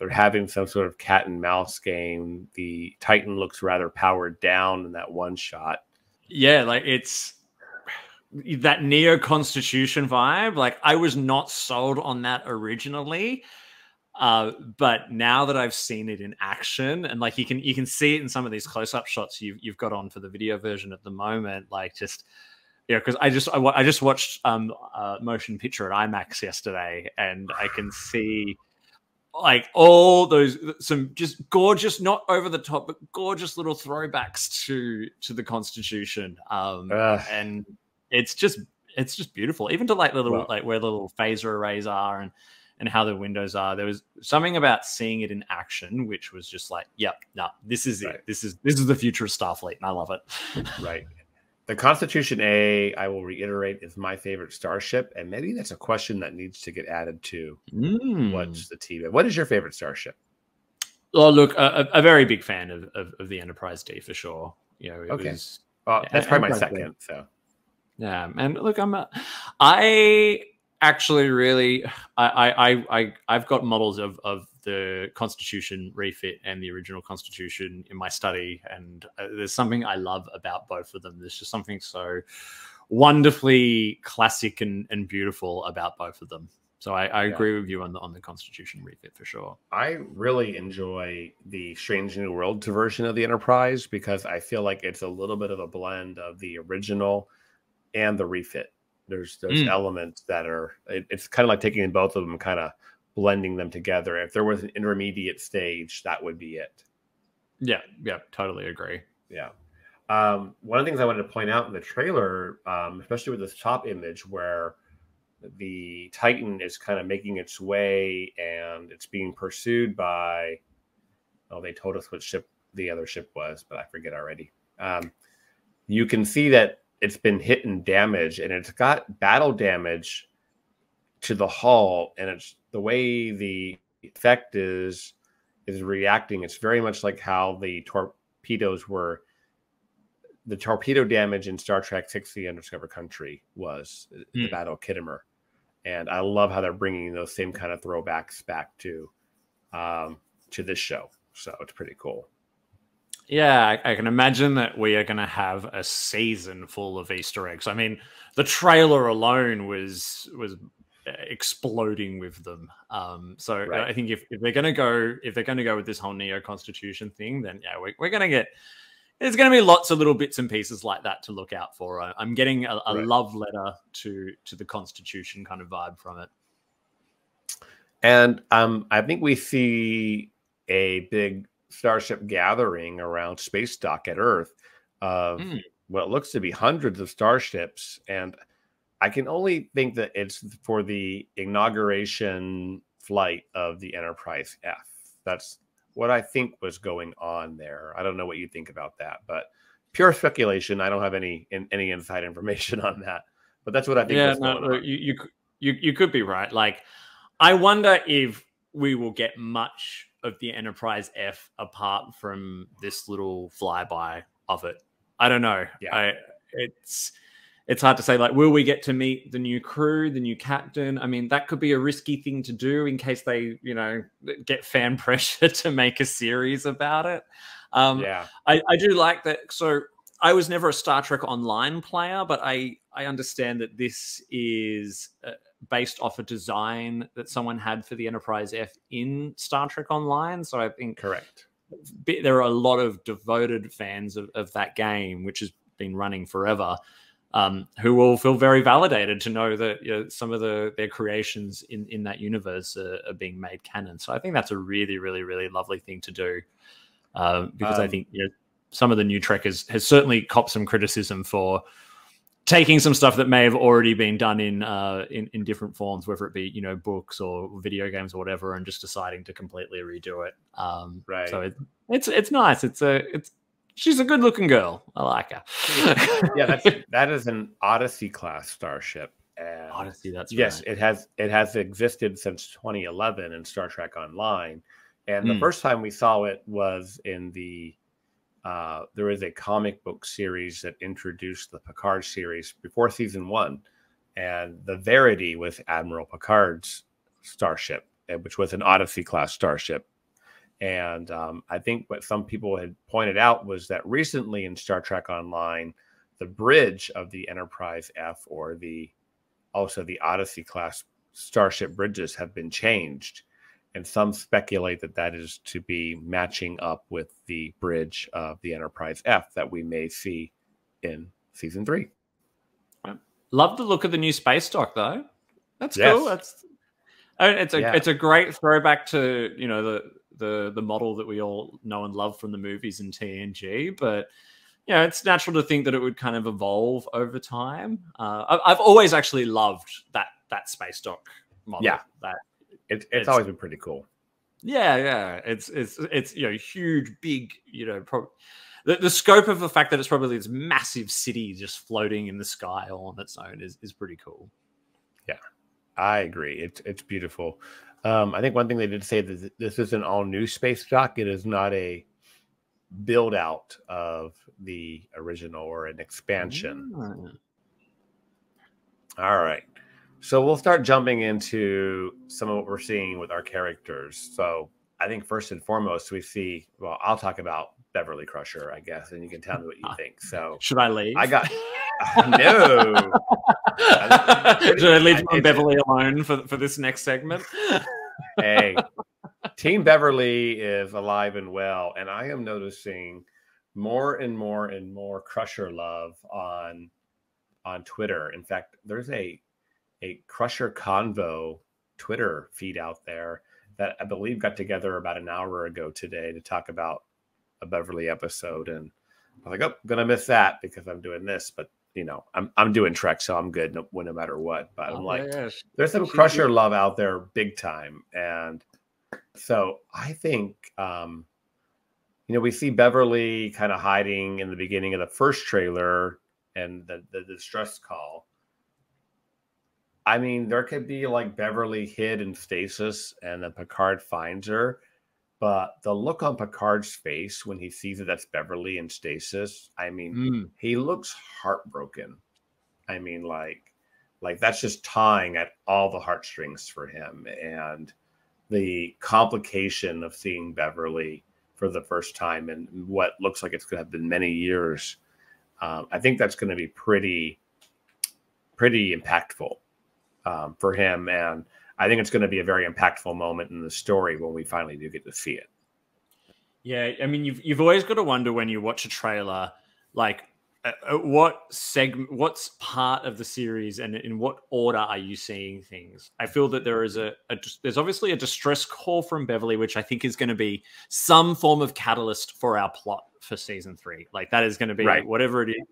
they're having some sort of cat and mouse game. The Titan looks rather powered down in that one shot. Yeah, like it's that neo constitution vibe. Like I was not sold on that originally. Uh, but now that I've seen it in action, and like you can you can see it in some of these close up shots you've you've got on for the video version at the moment, like just yeah, because I just I, I just watched um uh, motion picture at IMAX yesterday, and I can see like all those some just gorgeous, not over the top, but gorgeous little throwbacks to to the Constitution. Um, and it's just it's just beautiful, even to like the little like where the little phaser arrays are and and how the windows are. There was something about seeing it in action, which was just like, yep, no, this is Right. it. This is this is the future of Starfleet, and I love it. (laughs) right. The Constitution A, I will reiterate, is my favorite starship, and maybe that's a question that needs to get added to Mm. what's the T. What is your favorite starship? Oh, look, a, a very big fan of, of, of the Enterprise D for sure. You know, it Okay. was Yeah, that's probably my second. So Yeah, and look, I'm a, I actually really I I I I've got models of of the Constitution refit and the original Constitution in my study, and uh, there's something I love about both of them. There's just something so wonderfully classic and, and beautiful about both of them. So I, I Yeah. agree with you on the on the Constitution refit for sure. I really enjoy the Strange New World version of the Enterprise because I feel like it's a little bit of a blend of the original and the refit. There's there's Mm. elements that are it, it's kind of like taking in both of them, kind of blending them together. If there was an intermediate stage, that would be it. Yeah, yeah, totally agree. Yeah. Um, one of the things I wanted to point out in the trailer, um, especially with this top image where the Titan is kind of making its way and it's being pursued by, oh, they told us what ship the other ship was, but I forget already. Um, you can see that it's been hit and damaged, and it's got battle damage to the hull, and it's the way the effect is is reacting. It's very much like how the torpedoes were the torpedo damage in Star Trek Six: The Undiscovered Country was uh, the Hmm. Battle of Khitomer, and I love how they're bringing those same kind of throwbacks back to um, to this show. So it's pretty cool. Yeah, I, I can imagine that we are going to have a season full of Easter eggs. I mean, the trailer alone was was exploding with them. Um, so right. I think if, if they're going to go if they're going to go with this whole neo constitution thing, then yeah, we, we're going to get there's going to be lots of little bits and pieces like that to look out for. I, am getting a, a right. love letter to to the Constitution kind of vibe from it. And um, I think we see a big starship gathering around space dock at Earth of mm. what looks to be hundreds of starships. And I can only think that it's for the inauguration flight of the Enterprise F. That's what I think was going on there. I don't know what you think about that, but pure speculation. I don't have any in, any inside information (laughs) on that, but that's what I think. Yeah, no, you, you you you could be right. Like, I wonder if we will get much of the Enterprise F apart from this little flyby of it. I don't know. Yeah. I, it's it's hard to say like will we get to meet the new crew the new captain i mean that could be a risky thing to do in case they you know get fan (laughs) pressure to make a series about it um yeah i, I do like that so i was never a star trek online player but i i understand that this is uh, based off a design that someone had for the enterprise f in star trek online so i think correct there are a lot of devoted fans of, of that game which has been running forever um, who will feel very validated to know that you know, some of the their creations in in that universe are, are, being made canon. So I think that's a really, really, really lovely thing to do uh, because um, I think you know, some of the new Trek has, has certainly copped some criticism for taking some stuff that may have already been done in uh, in in different forms, whether it be you know books or video games or whatever, and just deciding to completely redo it. Um, right. So it, it's it's nice. It's a it's she's a good looking girl. I like her. yeah, that's (laughs) that is an Odyssey class starship. And Odyssey, that's yes, right. it has it has existed since 2011 in Star Trek Online, and the mm. first time we saw it was in the uh, there is a comic book series that introduced the Picard series before season one, and the Verity was Admiral Picard's starship, which was an Odyssey class starship and um, I think what some people had pointed out was that recently in Star Trek Online, the bridge of the Enterprise F or the also the Odyssey class starship bridges have been changed. And some speculate that that is to be matching up with the bridge of the Enterprise F that we may see in season three. Love the look of the new space dock, though. That's yes. cool. That's it's a yeah. it's a great throwback to you know the the the model that we all know and love from the movies and TNG, but yeah, it's natural to think that it would kind of evolve over time. Uh, I've always actually loved that that space dock model. Yeah, that it, it's, it's, always been pretty cool. Yeah, yeah, it's it's it's you know huge, big, you know, pro- the, the scope of the fact that it's probably this massive city just floating in the sky all on its own is is pretty cool. Yeah, I agree. It's it's beautiful. Um, I think one thing they did say that this is an all new space dock. It is not a build out of the original or an expansion. Mm. All right. So we'll start jumping into some of what we're seeing with our characters. So I think first and foremost, we see, well, I'll talk about Beverly Crusher, I guess, and you can tell me what you (laughs) think. So should I leave? I got (laughs) (laughs) no. should I leave Beverly alone for for this next segment? hey, Team Beverly is alive and well, and I am noticing more and more and more Crusher love on on Twitter. In fact, there's a a Crusher Convo Twitter feed out there that I believe got together about an hour ago today to talk about a Beverly episode, and I was like, "Oh, I'm gonna miss that because I'm doing this." But you know, I'm I'm doing Trek, so I'm good no, no matter what. But I'm oh, like, there's some Crusher love out there, big time, and so I think, um, you know, we see Beverly kind of hiding in the beginning of the first trailer and the, the distress call. I mean, there could be like Beverly hid in stasis, and then Picard finds her but the look on Picard's face when he sees that that's Beverly in stasis, I mean, mm. he looks heartbroken. I mean, like, like that's just tying at all the heartstrings for him, and the complication of seeing Beverly for the first time in what looks like it's going to have been many years. Um, I think that's going to be pretty, pretty impactful um, for him, and I think it's going to be a very impactful moment in the story when we finally do get to see it. Yeah, I mean, you've you've always got to wonder when you watch a trailer, like uh, uh, what segment, what's part of the series, and in what order are you seeing things? I feel that there is a, a there's obviously a distress call from Beverly, which I think is going to be some form of catalyst for our plot for season three. Like that is going to be right. whatever it is.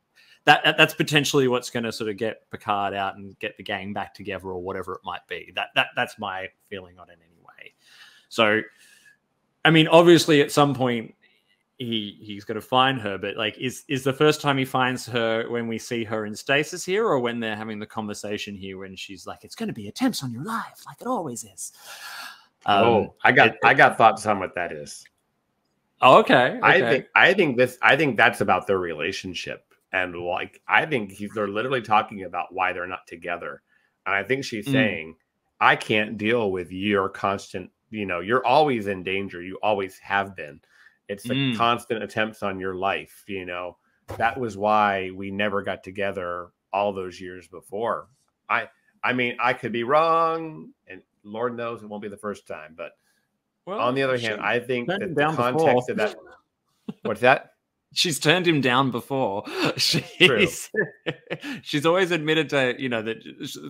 That, that's potentially what's going to sort of get Picard out and get the gang back together, or whatever it might be. That that that's my feeling on it anyway. So, I mean, obviously, at some point, he he's going to find her but like is is the first time he finds her when we see her in stasis here or when they're having the conversation here when she's like it's going to be attempts on your life like it always is um, oh i got it, i got thoughts on what that is oh, okay, okay, i think i think this i think that's about their relationship and like i think he's, they're literally talking about why they're not together and i think she's mm. saying i can't deal with your constant you know you're always in danger you always have been it's the mm. constant attempts on your life, you know. That was why we never got together all those years before. I I mean, I could be wrong, and Lord knows it won't be the first time. But well, on the other hand, I think that the context of that. (laughs) What's that? She's turned him down before. (laughs) She's (laughs) she's always admitted to you know that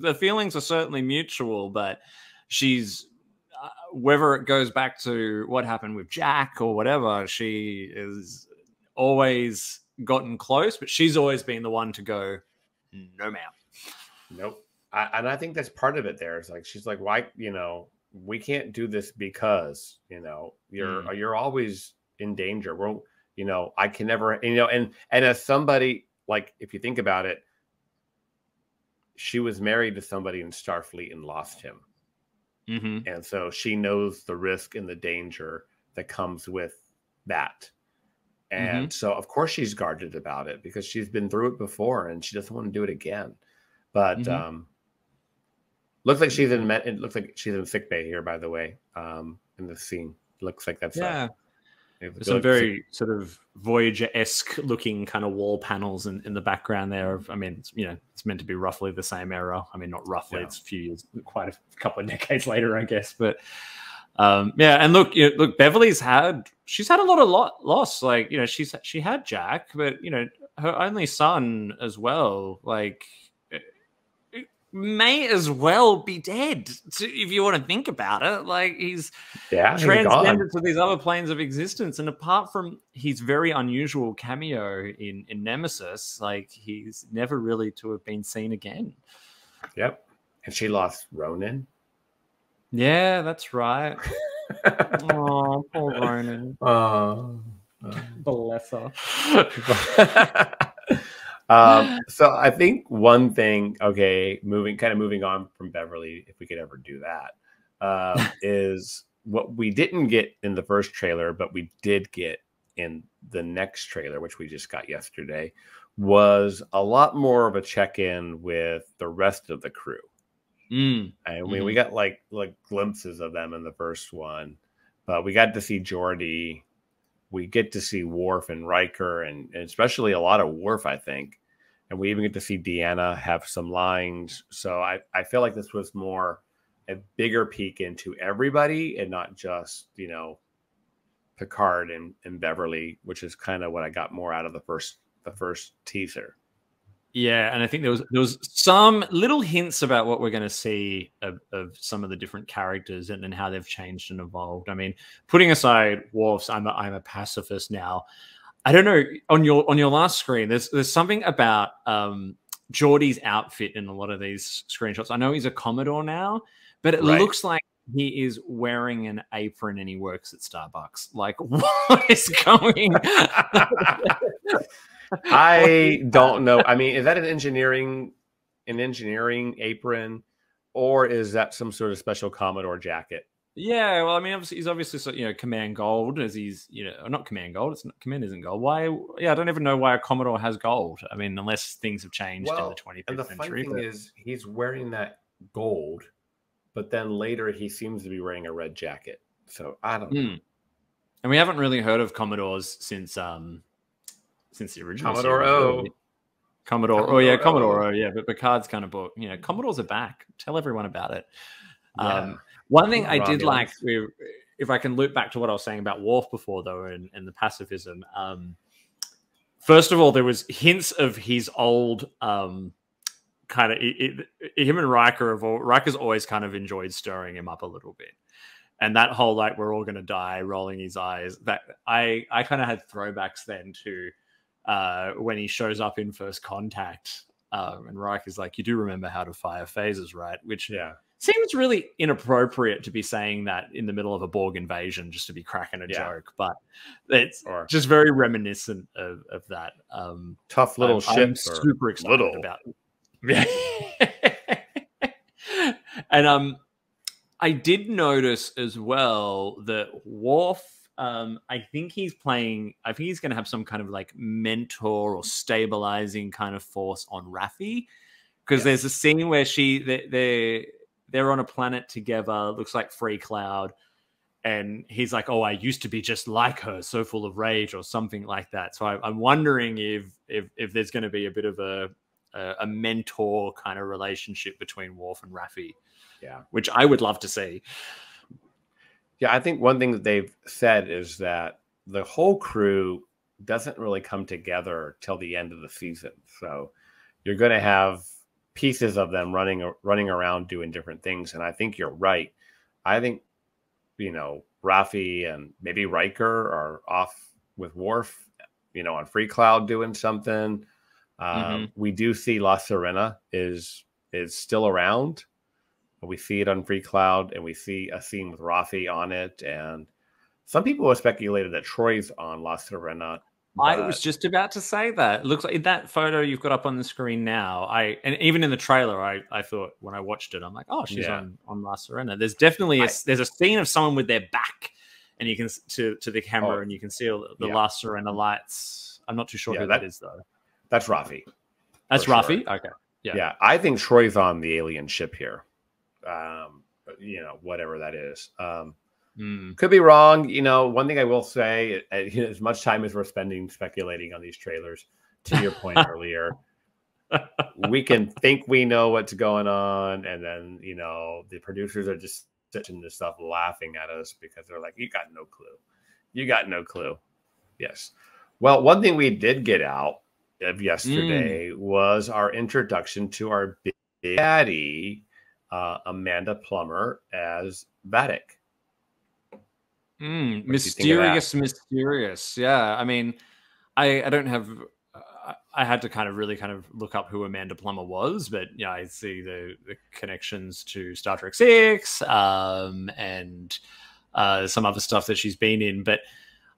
the feelings are certainly mutual, but she's whether it goes back to what happened with Jack or whatever, she is always gotten close, but she's always been the one to go, no, ma'am. Nope. I, and I think that's part of it. There, it's like she's like, why, you know, we can't do this because you know you're mm. you're always in danger. We're, you know, I can never, you know, and and as somebody like, if you think about it, she was married to somebody in Starfleet and lost him. Mm-hmm. And so she knows the risk and the danger that comes with that. And mm-hmm. so, of course, she's guarded about it because she's been through it before and she doesn't want to do it again. But mm-hmm. um, looks like she's in. Met it looks like she's in sick bay here, by the way. Um, in the scene, looks like that's yeah. Some very sort of Voyager esque looking kind of wall panels in, in the background there. Of, I mean, you know, it's meant to be roughly the same era. I mean, not roughly; yeah. it's a few years, quite a couple of (laughs) decades later, I guess. But um, yeah, and look, you know, look, Beverly's had she's had a lot of lot loss. Like you know, she's she had Jack, but you know, her only son as well. Like may as well be dead if you want to think about it. Like he's yeah, transcended to these other planes of existence. And apart from his very unusual cameo in, in Nemesis, like he's never really to have been seen again. Yep. And she lost Ronin. Yeah, that's right. (laughs) oh, poor Ronin. Oh, bless her. (laughs) um, (gasps) so I think one thing, okay, moving kind of moving on from Beverly, if we could ever do that, uh, (laughs) is what we didn't get in the first trailer, but we did get in the next trailer, which we just got yesterday, was a lot more of a check-in with the rest of the crew. Mm. And we, mm-hmm. we got like like glimpses of them in the first one, but we got to see Geordi we get to see Worf and Riker, and, and, especially a lot of Worf, I think. And we even get to see Deanna have some lines. So I, I feel like this was more a bigger peek into everybody and not just, you know, Picard and, and Beverly, which is kind of what I got more out of the first the first teaser. Yeah, and I think there was there was some little hints about what we're going to see of, of, some of the different characters and, and how they've changed and evolved. I mean, putting aside Worf's, I'm a, I'm a pacifist now. I don't know on your on your last screen. There's there's something about um, Geordi's outfit in a lot of these screenshots. I know he's a Commodore now, but it right. looks like he is wearing an apron and he works at Starbucks. Like, (laughs) what is going? (laughs) (laughs) I don't (laughs) know. I mean, is that an engineering an engineering apron, or is that some sort of special Commodore jacket? Yeah, well, I mean, obviously, he's obviously you know command gold as he's you know not command gold. It's not, command isn't gold. Why? Yeah, I don't even know why a Commodore has gold. I mean, unless things have changed well, in the 25th and the century. funny thing but... is, he's wearing that gold, but then later he seems to be wearing a red jacket. So I don't know. Mm. And we haven't really heard of Commodores since um since the original Commodore series, O. really. Commodore. Oh yeah, Commodore O. Commodore. O, yeah, but Picard's kind of book. You know, Commodores are back. Tell everyone about it. Yeah. Um, one thing I did like, if I can loop back to what I was saying about Worf before, though, and, and the pacifism. Um, first of all, there was hints of his old um, kind of it, it- him and Riker. Have all, Riker's always kind of enjoyed stirring him up a little bit, and that whole like we're all gonna die, rolling his eyes. That I I kind of had throwbacks then to uh, when he shows up in First Contact. Um, and is like, you do remember how to fire phasers, right? Which Yeah. seems really inappropriate to be saying that in the middle of a Borg invasion just to be cracking a Yeah. joke, but it's Or just very reminiscent of, of that. Um, tough little I'm, ship. I'm super excited little. about. Yeah, (laughs) and um, I did notice as well that Worf. Um, I think he's playing. I think he's going to have some kind of like mentor or stabilizing kind of force on Raffi, because Yes. there's a scene where she they they they're on a planet together. Looks like Freecloud, and he's like, "Oh, I used to be just like her, so full of rage," or something like that. So I, I'm wondering if if if there's going to be a bit of a a, a mentor kind of relationship between Worf and Raffi. Yeah. which I would love to see. Yeah, I think one thing that they've said is that the whole crew doesn't really come together till the end of the season. So you're going to have pieces of them running running around doing different things, and I think you're right. I think you know Raffi and maybe Riker are off with Worf, you know, on Freecloud doing something. Um, We do see La Serena is is still around. We see it on Freecloud, and we see a scene with Raffi on it. And some people have speculated that Troi's on La Serena. I was just about to say that. It looks like in that photo you've got up on the screen now. I and even in the trailer, I, I thought when I watched it, I'm like, oh, she's Yeah. on on La Serena. There's definitely a, I- there's a scene of someone with their back, and you can s- to to the camera, Oh, and you can see all the, the yeah. La Serena lights. I'm not too sure Yeah, who that that- is though. That's Raffi. That's for sure. Raffi. Okay. Yeah. Yeah. I think Troi's on the alien ship here. Um, you know, whatever that is. Um, Hmm. could be wrong. You know, one thing I will say, uh, (laughs) as much time as we're spending speculating on these trailers, to your point (laughs) earlier, we can think we know what's going on, and then you know the producers are just sitting this stuff laughing at us because they're like, "You got no clue. You got no clue." Yes. Well, one thing we did get out of yesterday was our introduction to our big daddy, uh, Amanda Plummer as Vadic. Mm, What do you think of that? mysterious, mysterious. Yeah, I mean, I I don't have. I- I had to kind of really kind of look up who Amanda Plummer was, but yeah, I see the, the connections to Star Trek Six um, and uh, some other stuff that she's been in. But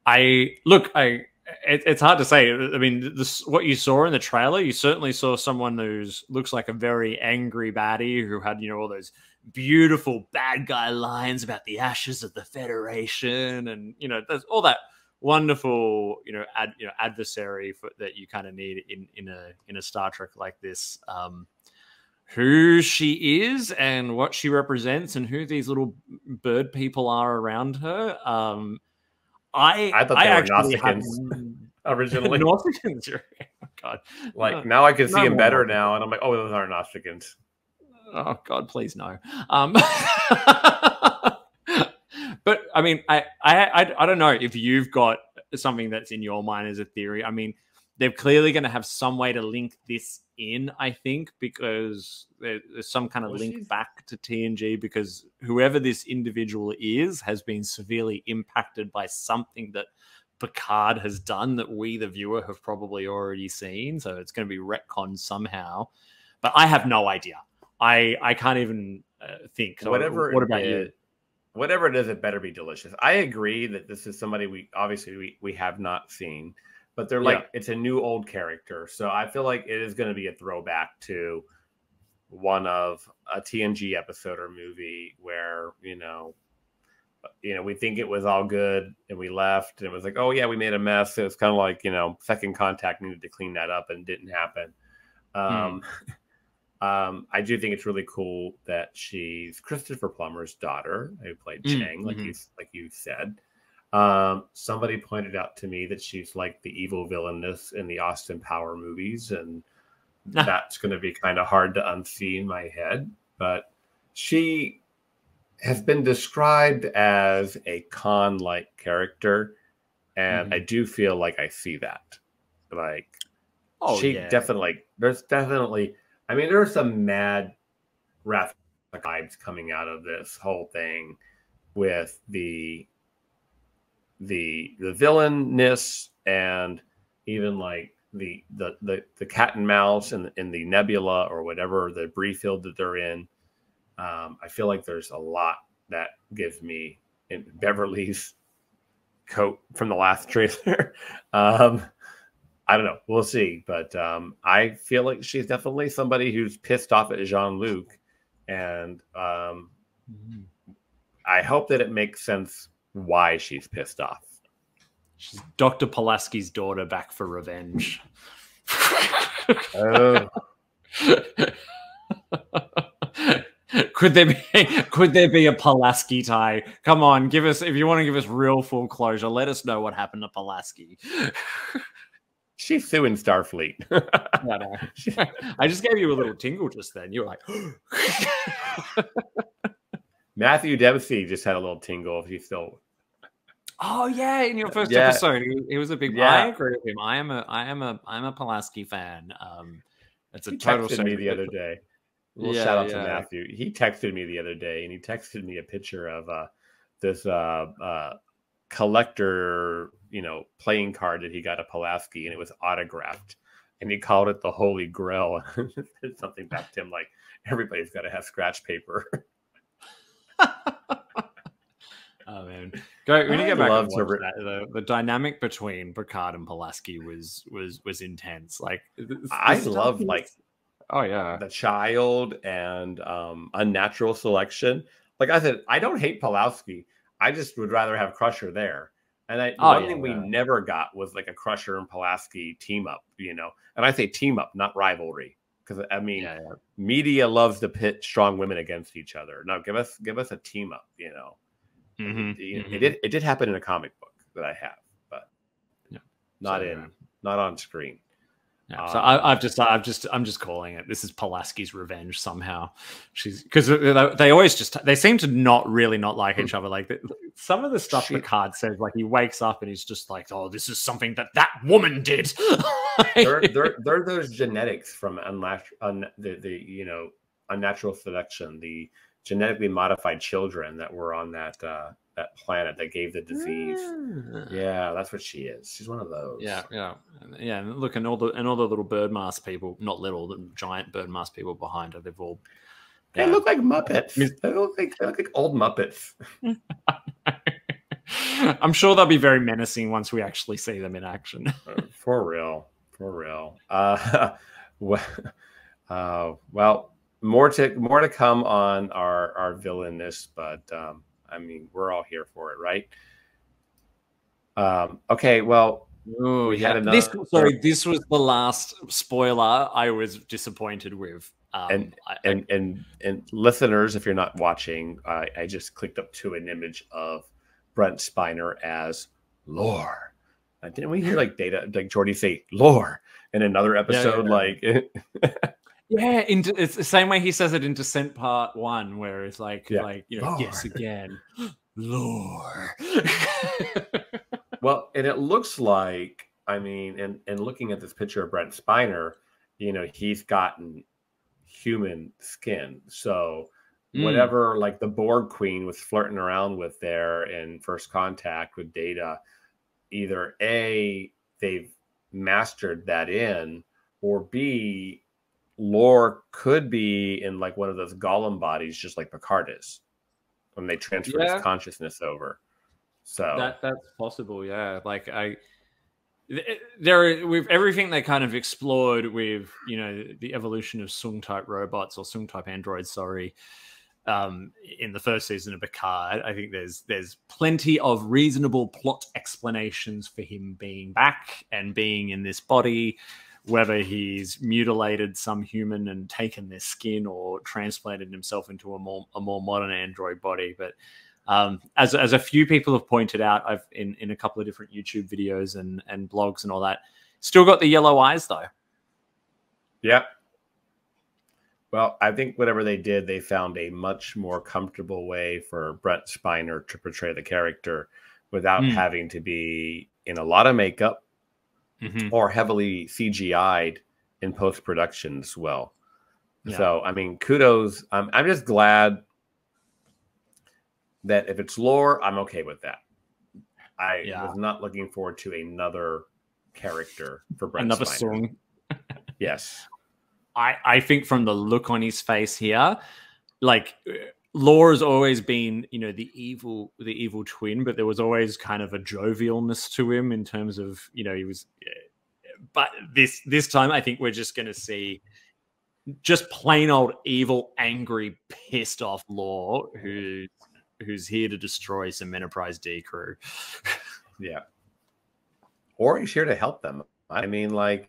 I look, I it, it's hard to say. I mean, this what you saw in the trailer, you certainly saw someone who's looks like a very angry baddie who had you know all those beautiful bad guy lines about the ashes of the Federation, and you know, there's all that wonderful you know ad, you know adversary for, that you kind of need in in a in a Star Trek like this. Um, who she is and what she represents and who these little bird people are around her. Um, I I thought they were actually have- Nausicaans (laughs) originally. (laughs) Nausicaans, you're- oh God, like No, now I can see him better now, and I'm like, oh, those aren't Nausicaans. oh god please no. Um (laughs) but i mean I, I i i don't know if you've got something that's in your mind as a theory. I mean they're clearly going to have some way to link this in i think because there's some kind of Well, link she's- back to tng because whoever this individual is has been severely impacted by something that Picard has done that we, the viewer, have probably already seen. So it's going to be retcon somehow. But I have no idea. I I can't even uh, think. So whatever. What it about you? Whatever it is, it better be delicious. I agree that this is somebody we obviously we, we have not seen, but they're like Yeah. it's a new old character. So I feel like it is going to be a throwback to one of a TNG episode or movie where you know, you know, we think it was all good and we left and it was like, oh yeah, we made a mess. So it's kind of like you know, second contact needed to clean that up and it didn't happen. Um, (laughs) um, I do think it's really cool that she's Christopher Plummer's daughter, who played Mm, Chang, like mhm. you like you said. Um, somebody pointed out to me that she's like the evil villainess in the Austin Power movies, and (laughs) that's going to be kind of hard to unsee in my head. But she has been described as a Khan like character, and mm-hmm. I do feel like I see that. Like, oh, she yeah. definitely, there's definitely, I mean, there's some mad wrath vibes coming out of this whole thing with the the the villainness and even like the the the, the cat and mouse in, in the nebula or whatever the brief field that they're in um, i feel like there's a lot that gives me in beverly's coat from the last trailer. (laughs) Um, i don't know. We'll see. But um, i feel like she's definitely somebody who's pissed off at jean-luc. And um, mm-hmm. i hope that it makes sense why she's pissed off. She's Dr. Pulaski's daughter back for revenge. oh. could there be could there be a Pulaski tie? Come on, give us if you want to give us real full closure, let us know what happened to Pulaski. She's suing Starfleet. (laughs) I just gave you a little tingle just then. You were like (gasps) (laughs) Matthew Dempsey just had a little tingle. If he's still. Oh yeah, in your first yeah. episode, he, he, was a big. Yeah. I agree with him. I am a, I am a, I'm a Pulaski fan. Um, it's a he total. Texted me the other day. A little yeah, shout out to Matthew. He texted me the other day, and he texted me a picture of uh, this uh, uh, collector, you know, playing card that he got a Pulaski, and it was autographed, and he called it the Holy Grail. Said (laughs) something back to him like everybody's got to have scratch paper. (laughs) (laughs) oh man, go when you get back and watch that, the, the dynamic between Picard and Pulaski was was was intense. Like I love like oh yeah the child and um unnatural selection. Like I said, I don't hate Pulaski. I just would rather have Crusher there. And I, oh, one yeah, thing we never got was like a Crusher and Pulaski team up, you know. And I say team up, not rivalry because I mean, yeah, yeah. media loves to pit strong women against each other. Now, give us give us a team up. You know, mm-hmm, it, mm-hmm. it, did it did happen in a comic book that I have, but yeah. not so, in not on screen. Yeah, so I, have just, I've just, I'm just calling it. This is Pulaski's revenge somehow. She's because they always just, they seem to not really not like each other. Like some of the stuff she, Picard says, like he wakes up and he's just like, "Oh, this is something that that woman did." (laughs) they're, they're, they're those genetics from unnatural, un, the, the you know unnatural selection, the genetically modified children that were on that uh, that planet that gave the disease. Ah. Yeah, that's what she is. She's one of those. Yeah, yeah, yeah. And look, and all the and all the little bird mask people, not little, the giant bird mask people behind her, they've all. They look like Muppets. They look like they look like old Muppets. (laughs) I'm sure they'll be very menacing once we actually see them in action. (laughs) Uh, for real, for real. Uh, (laughs) well, uh, well, more to more to come on our our villainous, but um, I mean, we're all here for it, right? Um, okay, well, Ooh, we yeah. Another... This, sorry, (laughs) this was the last spoiler I was disappointed with. Um, and, I, and and and listeners, if you're not watching, I, I just clicked up to an image of Brent Spiner as Lore. Uh, didn't we hear like Data, like Geordi say Lore in another episode? Yeah, yeah, like (laughs) Yeah, into, it's the same way he says it in Descent Part One, where it's like, yeah. like you know, Lord. yes again, (gasps) lore. (laughs) well, and it looks like, I mean, and and looking at this picture of Brent Spiner, you know, he's gotten human skin, so mm. whatever, like the Borg Queen was flirting around with there in First Contact with Data, either a they've mastered that in, or b Lore could be in like one of those golem bodies, just like Picard is when they transfer yeah. his consciousness over. So that that's possible, yeah. Like I, there with everything they kind of explored with you know the evolution of Soong type robots or Soong type androids. Sorry, um, in the first season of Picard, I think there's there's plenty of reasonable plot explanations for him being back and being in this body whether he's mutilated some human and taken their skin or transplanted himself into a more a more modern android body. But Um, as as a few people have pointed out, I've in in a couple of different YouTube videos and and blogs and all that. Still got the yellow eyes though. Yeah. Well, I think whatever they did, they found a much more comfortable way for Brent Spiner to portray the character without Mm. having to be in a lot of makeup Mhm. or heavily CGI'd in post production as well. Yeah. So, I mean, kudos. I'm, I'm just glad that if it's lore, I'm okay with that. I Yeah. was not looking forward to another character for Brent Another Spiner. song. Yes. I, I think from the look on his face here, like Lore has always been, you know, the evil, the evil twin, but there was always kind of a jovialness to him in terms of, you know, he was. But this this time, I think we're just going to see just plain old evil, angry, pissed off Lore who who's here to destroy some Enterprise D crew. (laughs) Yeah. Or he's here to help them. I mean, like,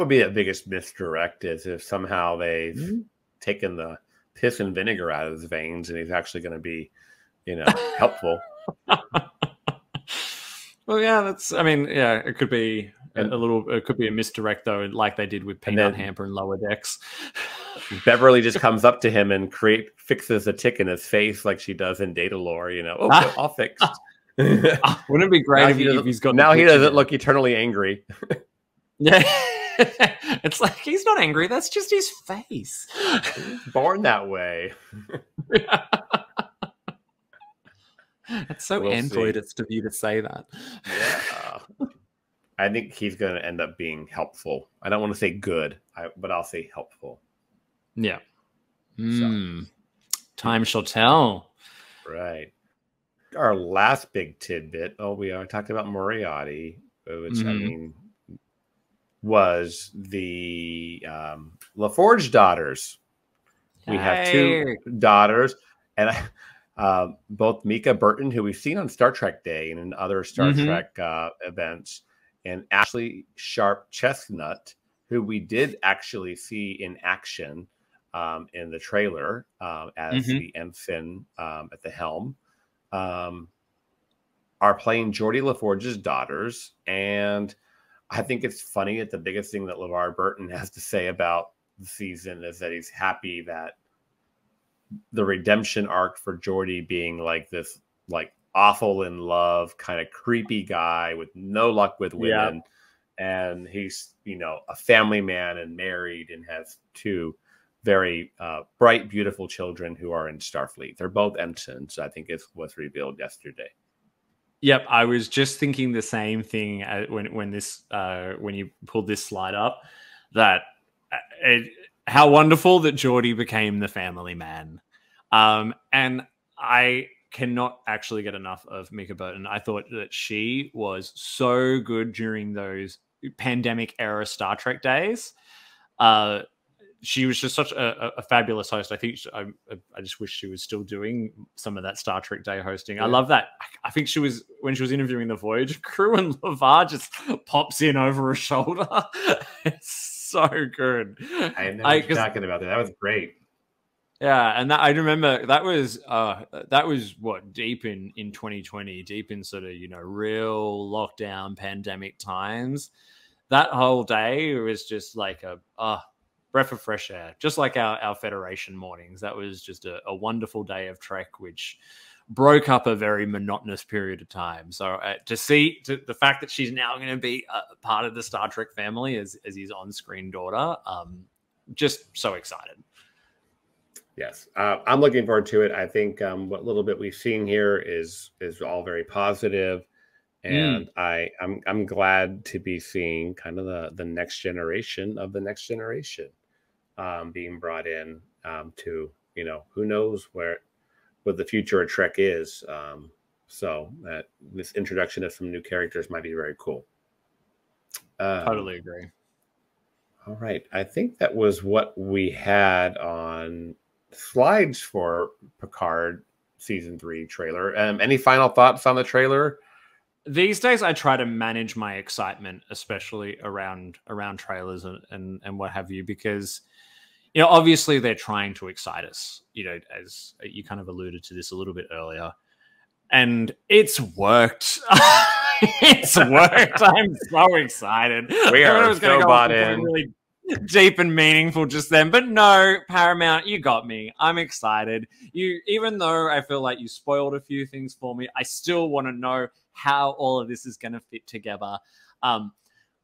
would be the biggest misdirect is if somehow they've Mhm. taken the piss and vinegar out of his veins and he's actually going to be, you know, (laughs) helpful. well, yeah, that's. I mean, yeah, it could be a, And- a little. It could be a misdirect though, like they did with Peanut then- Hamper and Lower Decks. (laughs) Beverly just comes up to him and create fixes a tick in his face like she does in Datalore, you know, oh, Ah. all fixed. (laughs) Ah, wouldn't it be great if, he if he's got now he doesn't look eternally angry. Yeah, (laughs) it's like he's not angry. That's just his face. Born that way. (laughs) It's so We'll android. see. It's to you to say that. Yeah. I think he's going to end up being helpful. I don't want to say good, I, but I'll say helpful. Yeah. Hmm. Time shall tell. Right. Our last big tidbit. Oh, we are talking about Moriarty, which I Mhm. mean was the um, LaForge daughters. We have two daughters, and I, (laughs) uh, both Mica Burton, who we've seen on Star Trek Day and in other Star Mhm. Trek uh, events, and Ashlei Sharpe Chestnut, who we did actually see in action um, in the trailer um, as Mhm. the ensign um, at the helm, um, are playing Geordi LaForge's daughters. And I think it's funny that the biggest thing that LeVar Burton (laughs) has to say about the season is that he's happy that the redemption arc for Geordi being like this like awful in love kind of creepy guy with no luck with Yeah. women and he's you know a family man and married and has two very uh, bright beautiful children who are in starfleet they're both ensigns i think it was revealed yesterday Yep, I was just thinking the same thing uh, when when this uh, when you pulled this slide up. That uh, it, how wonderful that Geordi became the family man, um, and I cannot actually get enough of Mica Burton. I thought that she was so good during those pandemic era Star Trek days. Uh, she was just such a, a- fabulous host. I think she, I, I just wish she was still doing some of that Star Trek Day hosting. I love that. I- think she was when she was interviewing the Voyage (laughs) crew, and LeVar just pops in over her shoulder. (laughs) it's so good. i know I- what you're 'cause- talking about that that was great yeah, and that I remember that was uh that was what deep in in 2020, deep in sort of you know real lockdown pandemic times. That whole day was just like a uh breath of fresh air, just like our our Federation mornings. That was just a, a wonderful day of Trek, which broke up a very monotonous period of time. So uh, to see to, the fact that she's now going to be a part of the Star Trek family as as his on screen daughter, um, just so excited. Yes, uh, I'm looking forward to it. I think um, what little bit we've seen here is is all very positive, and I I'm I'm glad to be seeing kind of the the next generation of the next generation um, being brought in um, to you know who knows where what the future of Trek is. Um, so that this introduction of some new characters might be very cool. Um, Totally agree. all right. I think that was what we had on slides for Picard season three trailer. Um, any final thoughts on the trailer? These days, I try to manage my excitement, especially around around trailers and, and and what have you, because you know obviously they're trying to excite us. You know, as you kind of alluded to this a little bit earlier, and it's worked. (laughs) it's worked. I'm so excited. We are so bought in. Really deep and meaningful just then, but no, Paramount, you got me. I'm excited. You, even though I feel like you spoiled a few things for me, I still want to know how all of this is going to fit together. Um,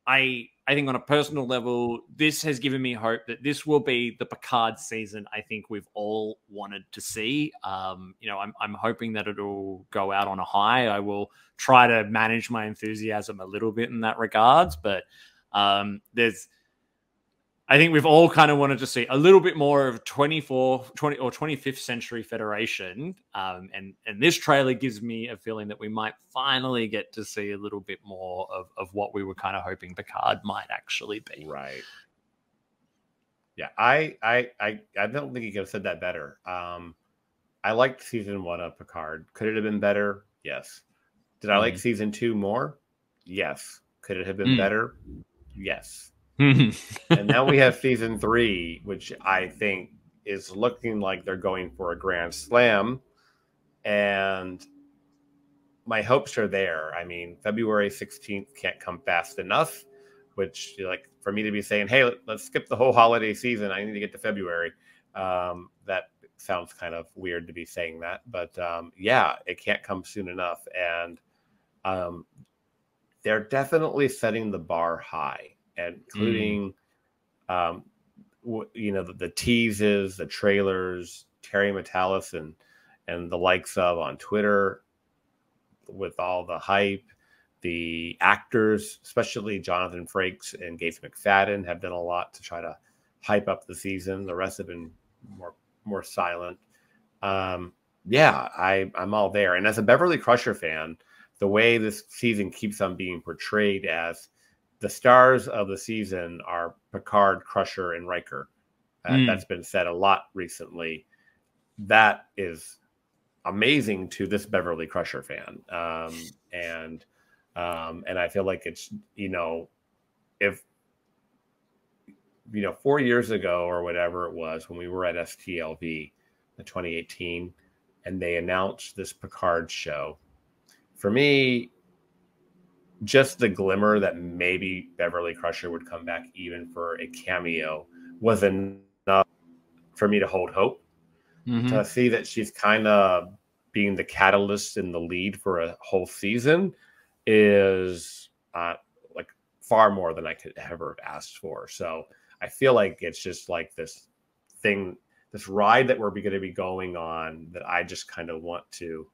I I think on a personal level, this has given me hope that this will be the Picard season I think we've all wanted to see. Um, you know, I'm, I'm hoping that it'll go out on a high. I will try to manage my enthusiasm a little bit in that regards, but um, there's I think we've all kind of wanted to see a little bit more of 24, 20 or 25th century Federation. Um, and, and this trailer gives me a feeling that we might finally get to see a little bit more of, of what we were kind of hoping Picard might actually be. Right. Yeah, I I I, I don't think you could have said that better. Um, I liked season one of Picard. Could it have been better? Yes. Did I mm. like season two more? Yes. Could it have been mm. better? Yes and now we have season three, which I think is looking like they're going for a grand slam. And my hopes are there. I mean, February 16th can't come fast enough, which, like, for me to be saying, hey, let's skip the whole holiday season, I need to get to February. Um, that sounds kind of weird to be saying that. But um, yeah, it can't come soon enough. And um, they're definitely setting the bar high including, mm. um, w- you know, the, the, teases, the trailers, Terry Matalas and and the likes of on Twitter with all the hype. The actors, especially Jonathan Frakes and Gates McFadden, have done a lot to try to hype up the season. The rest have been more more silent. Um, yeah, I I'm all there. And as a Beverly Crusher fan, the way this season keeps on being portrayed as the stars of the season are Picard, Crusher, and Riker. Uh, mm. That's been said a lot recently. That is amazing to this Beverly Crusher fan, um, and um, and I feel like it's you know if you know four years ago or whatever it was when we were at STLV, the 2018, and they announced this Picard show. For me, just the glimmer that maybe Beverly Crusher would come back even for a cameo was enough for me to hold hope. Mm-hmm. To see that she's kind of being the catalyst in the lead for a whole season is uh, like far more than I could ever have asked for. So I feel like it's just like this thing, this ride that we're going to be going on that I just kind of want to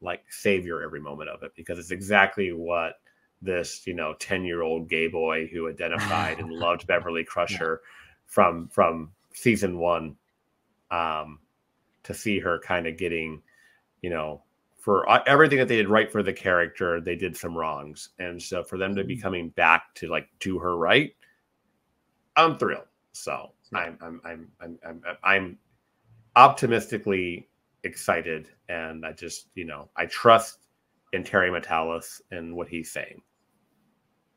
like savor every moment of it because it's exactly what this you know 10 year old gay boy who identified and (laughs) loved beverly crusher from from season one um to see her kind of getting you know for everything that they did right for the character they did some wrongs. And so for them to be mm. coming back to like do her right i'm thrilled. So i'm i'm i'm i'm, I'm, I'm optimistically excited and i just you know i trust in terry Matalas and what he's saying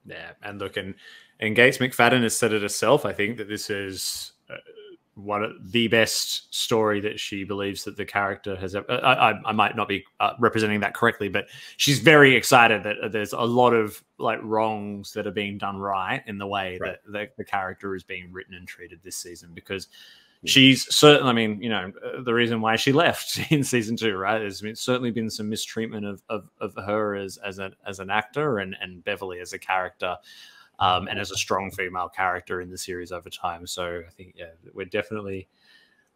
yeah, and look, and and Gates McFadden has said it herself. I think that this is uh, one of the best story that she believes that the character has. Ever, I, I, I might not be uh, representing that correctly, but she's very excited that there's a lot of like wrongs that are being done right in the way right. that the, the character is being written and treated this season because she's certainly i mean you know the reason why she left (laughs) in season two right there's been, certainly been some mistreatment of, of, of her as as, a, as an actor and, and beverly as a character um, and as a strong female character in the series over time. So i think yeah we're definitely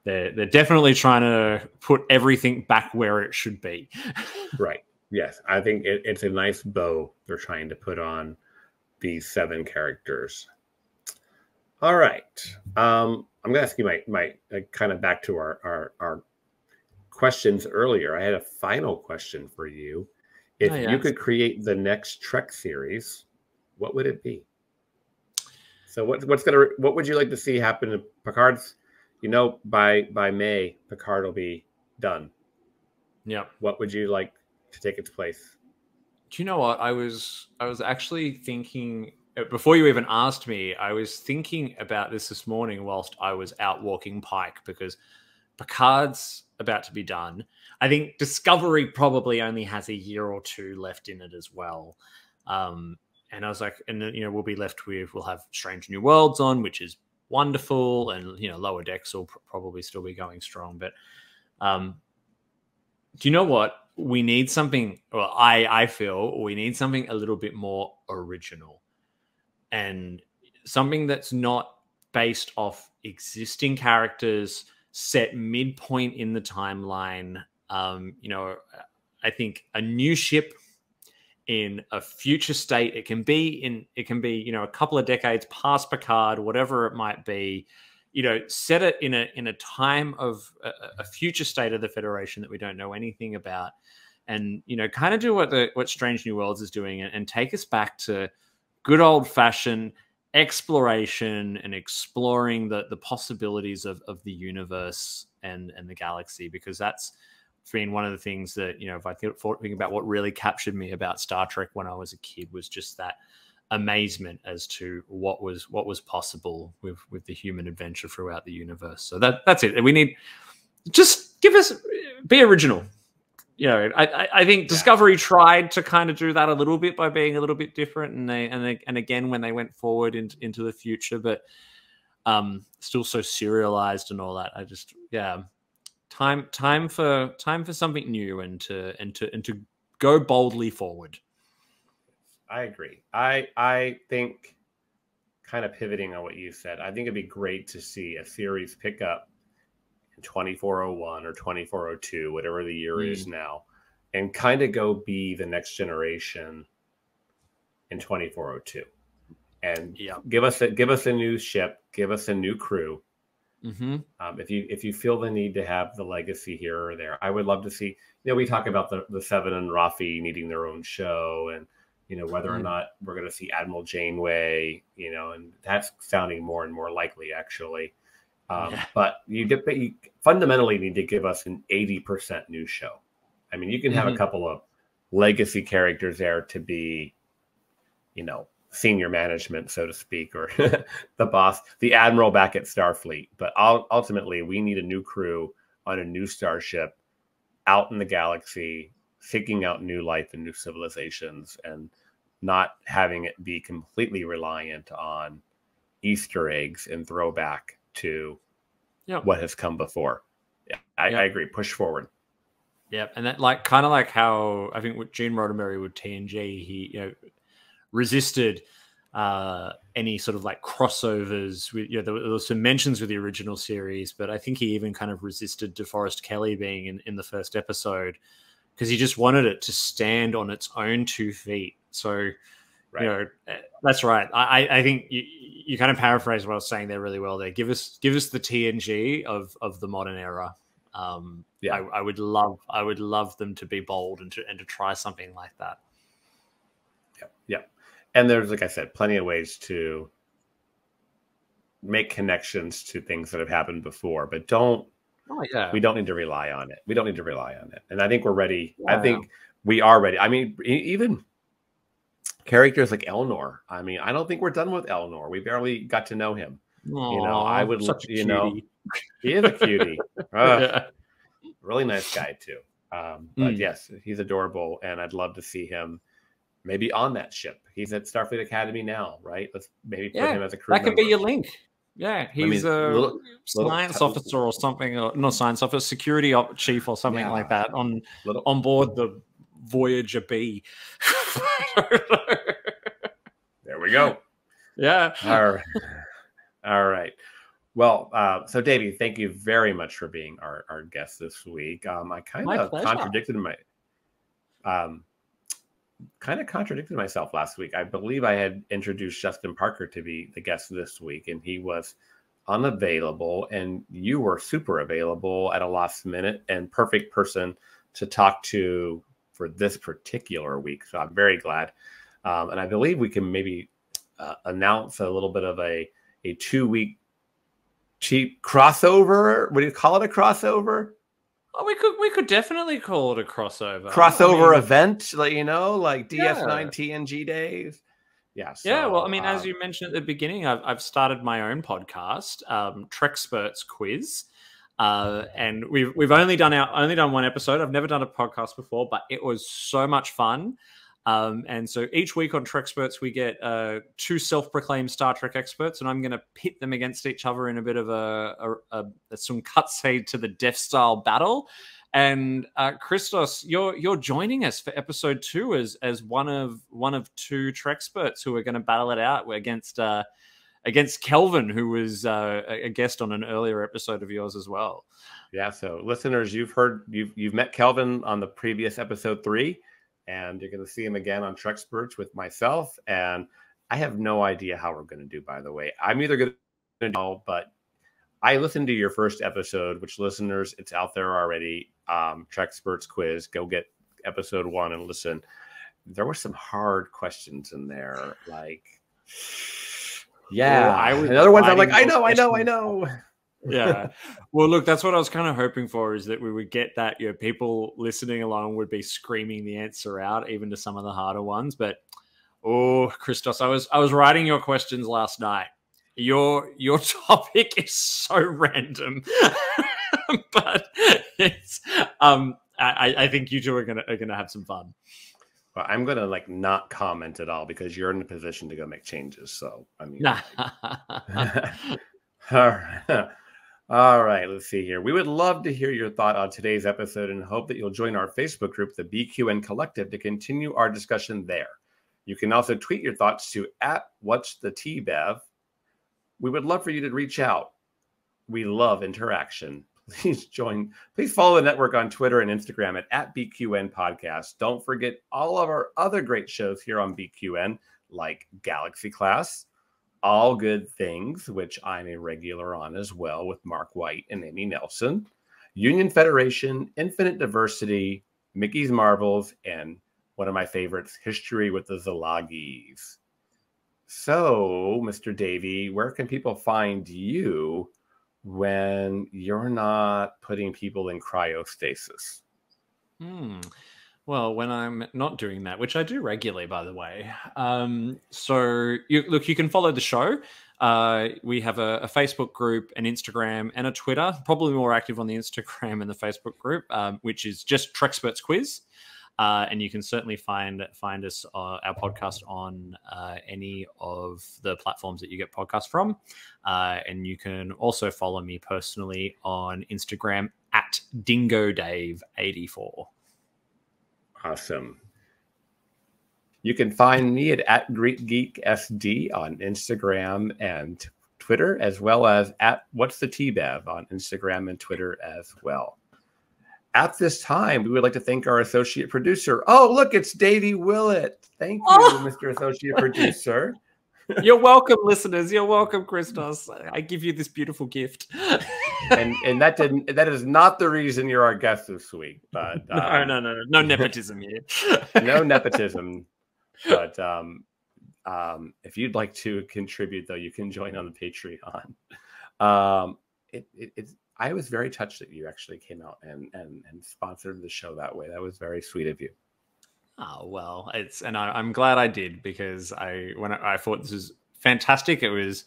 they're, they're definitely trying to put everything back where it should be. (laughs) Right. Yes. I think it, it's a nice bow they're trying to put on these seven characters. All right. Um I'm going to ask you my my uh, kind of back to our, our our questions earlier. I had a final question for you. If oh, yes. you could create the next Trek series, what would it be? So what, what's gonna what would you like to see happen to Picard's? You know, by by May, Picard will be done. Yeah. What would you like to take its place? Do you know what I was? I was actually thinking before you even asked me, I was thinking about this this morning whilst I was out walking Pike because Picard's about to be done. I think Discovery probably only has a year or two left in it as well. Um, and I was like, and you know, we'll be left with we'll have Strange New Worlds on, which is wonderful, and you know, Lower Decks will pr- probably still be going strong. But um, do you know what? We need something. Well, I I feel we need something a little bit more original, and something that's not based off existing characters set midpoint in the timeline. Um, you know, I think a new ship in a future state. It can be in it can be you know a couple of decades past Picard, whatever it might be. You know, set it in a in a time of a, a future state of the Federation that we don't know anything about, and you know, kind of do what the what Strange New Worlds is doing, and, and take us back to good old fashioned exploration and exploring the the possibilities of of the universe and and the galaxy because that's been one of the things that you know if i think about what really captured me about star trek when i was a kid was just that amazement as to what was what was possible with with the human adventure throughout the universe. So that that's it. We need just give us be original you know i i think discovery yeah. tried to kind of do that a little bit by being a little bit different and they and they, and again when they went forward into, into the future but um still so serialized and all that i just yeah. Time time for time for something new and to and to and to go boldly forward. I agree. I i think kind of pivoting on what you said i think it'd be great to see a series pick up in 2401 or 2402 whatever the year mm. is now and kind of go be the next generation in 2402 and yeah. give us a give us a new ship give us a new crew Mm-hmm. Um, if you if you feel the need to have the legacy here or there, I would love to see. You know, we talk about the the Seven and Raffi needing their own show, and you know whether mm-hmm. or not we're going to see Admiral Janeway. You know, and that's sounding more and more likely actually. Um, yeah. But you, you fundamentally need to give us an eighty percent new show. I mean, you can have mm-hmm. a couple of legacy characters there to be, you know, senior management, so to speak, or (laughs) the boss, the admiral back at Starfleet. But ultimately, we need a new crew on a new starship out in the galaxy, seeking out new life and new civilizations, and not having it be completely reliant on Easter eggs and throwback to yep. what has come before. Yeah, I, yep. I agree. Push forward. Yeah, and that like kind of like how I think with Gene Roddenberry with TNG, he you know resisted uh, any sort of like crossovers. With, you know, there, there was some mentions with the original series, but I think he even kind of resisted DeForest Kelley being in, in the first episode because he just wanted it to stand on its own two feet. So, right. you know, eh, that's right. I, I think you, you kind of paraphrase what I was saying there really well. There, give us give us the TNG of of the modern era. Um, yeah, I, I would love I would love them to be bold and to and to try something like that. Yeah, yeah and there's like i said plenty of ways to make connections to things that have happened before but don't oh, yeah. we don't need to rely on it we don't need to rely on it and i think we're ready yeah. i think we are ready i mean even characters like elnor i mean i don't think we're done with elnor we barely got to know him Aww, you know i would you know he is a cutie (laughs) yeah. really nice guy too um, but mm. yes he's adorable and i'd love to see him maybe on that ship. He's at Starfleet Academy now, right? Let's maybe put yeah, him as a crew. That could be your link. Yeah, he's I mean, a little, science little, officer or something, or not science officer, security chief or something yeah, like that on little, on board the Voyager B. (laughs) (laughs) there we go. Yeah. All right. All right. Well, uh, so Davey, thank you very much for being our, our guest this week. Um, I kind of contradicted my um, kind of contradicted myself last week. I believe I had introduced Justin Parker to be the guest this week, and he was unavailable, and you were super available at a last minute and perfect person to talk to for this particular week. So I'm very glad. Um, and I believe we can maybe uh, announce a little bit of a, a two week cheap crossover. What do you call it? A crossover? Oh, we could we could definitely call it a crossover. Crossover I mean, event, like you know, like DS9 yeah. TNG days. Yeah. So, yeah. Well, I mean, um, as you mentioned at the beginning, I've, I've started my own podcast, um, Treksperts Quiz. Uh, and we've we've only done our only done one episode. I've never done a podcast before, but it was so much fun. Um, and so each week on Treksperts, we get uh, two self-proclaimed Star Trek experts, and I'm going to pit them against each other in a bit of a, a, a some cutscene to the Death style battle. And uh, Christos, you're you're joining us for episode two as as one of one of two Treksperts who are going to battle it out against uh, against Kelvin, who was uh, a guest on an earlier episode of yours as well. Yeah. So listeners, you've heard you've you've met Kelvin on the previous episode three and you're going to see him again on Treksperts with myself. And I have no idea how we're going to do. By the way, I'm either going to know, but I listened to your first episode, which listeners, it's out there already. Um, Treksperts quiz. Go get episode one and listen. There were some hard questions in there, like. Yeah, I was. other ones, I'm like, I know, I know, I know (laughs) yeah. Well, look, that's what I was kind of hoping for is that we would get that, you know, people listening along would be screaming the answer out, even to some of the harder ones. But oh, Christos, I was I was writing your questions last night. Your your (laughs) topic is so random. (laughs) but it's um I, I think you two are gonna are gonna have some fun. Well, I'm gonna like not comment at all because you're in a position to go make changes. So I mean, (laughs) all right. All right, let's see here. We would love to hear your thought on today's episode and hope that you'll join our Facebook group, the BQN Collective, to continue our discussion there. You can also tweet your thoughts to at What's the T Bev. We would love for you to reach out. We love interaction. (laughs) Please join. Please follow the network on Twitter and Instagram at, at BQN Podcast. Don't forget all of our other great shows here on BQN, like Galaxy Class, all Good Things, which I'm a regular on as well with Mark White and Amy Nelson, Union Federation, Infinite Diversity, Mickey's Marvels, and one of my favorites, History with the Zalagis. So, Mr. Davey, where can people find you when you're not putting people in cryostasis? Hmm. Well, when I'm not doing that, which I do regularly, by the way. Um, so, you, look, you can follow the show. Uh, we have a, a, Facebook group, an Instagram, and a Twitter. Probably more active on the Instagram and the Facebook group, um, which is just Treksperts Quiz. Uh, and you can certainly find find us uh, our podcast on uh, any of the platforms that you get podcasts from. Uh, and you can also follow me personally on Instagram at Dingo Dave 84 Awesome. You can find me at, at Greek Geek SD on Instagram and Twitter, as well as at What's the TBev on Instagram and Twitter as well. At this time, we would like to thank our associate producer. Oh, look, it's Davey Willett. Thank you, oh. Mr. Associate Producer. (laughs) You're welcome, listeners. You're welcome, Christos. I give you this beautiful gift. and and that didn't that is not the reason you're our guest this week. (laughs) But um, no, no, no, no, no nepotism here. (laughs) no nepotism. But um, um, if you'd like to contribute, though, you can join on the Patreon. Um, it, it, it's I was very touched that you actually came out and and and sponsored the show that way. That was very sweet of you. Oh well, it's and I, am glad I did because I when I, I, thought this was fantastic. It was,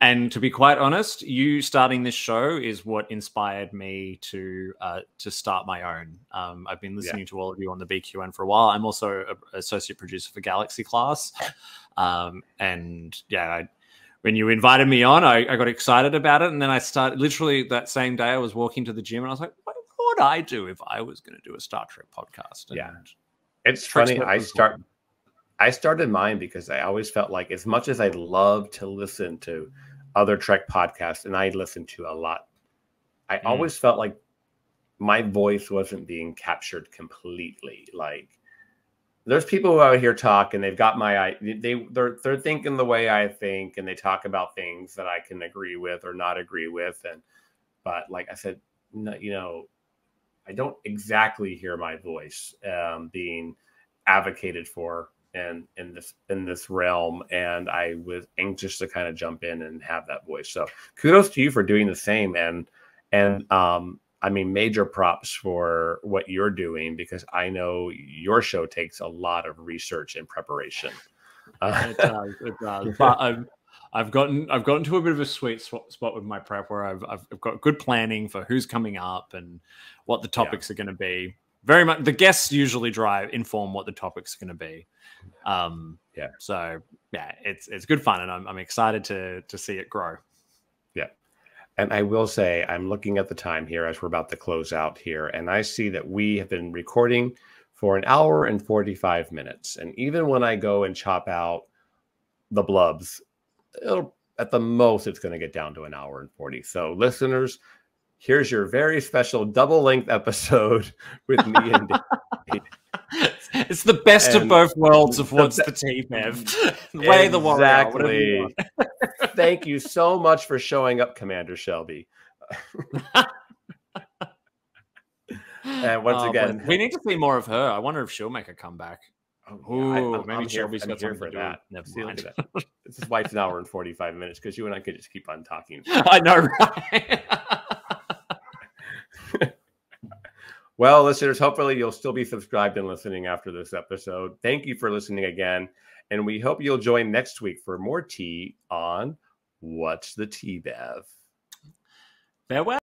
and to be quite honest, you starting this show is what inspired me to uh, to start my own. Um, I've been listening yeah. to all of you on the BQN for a while. I'm also an associate producer for Galaxy Class, (laughs) um, and yeah. I, when you invited me on, I, I, got excited about it, and then I started. Literally that same day, I was walking to the gym, and I was like, "What would I do if I was going to do a Star Trek podcast?" And yeah, it's funny. I start. I started mine because I always felt like, as much as I love to listen to other Trek podcasts, and I listen to a lot, I mm. always felt like my voice wasn't being captured completely. Like, there's people who out here talk, and they've got my they they're they're thinking the way I think, and they talk about things that I can agree with or not agree with, and but like I said, no, you know, I don't exactly hear my voice um, being advocated for in in this in this realm, and I was anxious to kind of jump in and have that voice. So kudos to you for doing the same, and and um, I mean major props for what you're doing because I know your show takes a lot of research and preparation. Uh, it does. It (laughs) does. But um, I've gotten I've gotten to a bit of a sweet spot with my prep where I've I've, got good planning for who's coming up and what the topics yeah. are going to be. Very much the guests usually drive inform what the topics are going to be. Um, yeah. So yeah, it's it's good fun, and I'm I'm excited to to see it grow. And I will say, I'm looking at the time here as we're about to close out here, and I see that we have been recording for an hour and 45 minutes. And even when I go and chop out the blubs, it'll at the most it's going to get down to an hour and 40 so listeners here's your very special double length episode (laughs) with me and Dave. (laughs) it's the best and of both worlds of what's the, the team have (laughs) way exactly. the warrior thank you so much for showing up commander shelby (laughs) and once oh, again we need to see more of her i wonder if she'll make a comeback Oh, maybe I'm Shelby's here, got here for that. Never mind. That. this is why it's an hour and 45 minutes because you and I could just keep on talking. (laughs) I know, right? (laughs) well, listeners, hopefully you'll still be subscribed and listening after this episode. Thank you for listening again. And we hope you'll join next week for more tea on What's the Tea Bev. Farewell.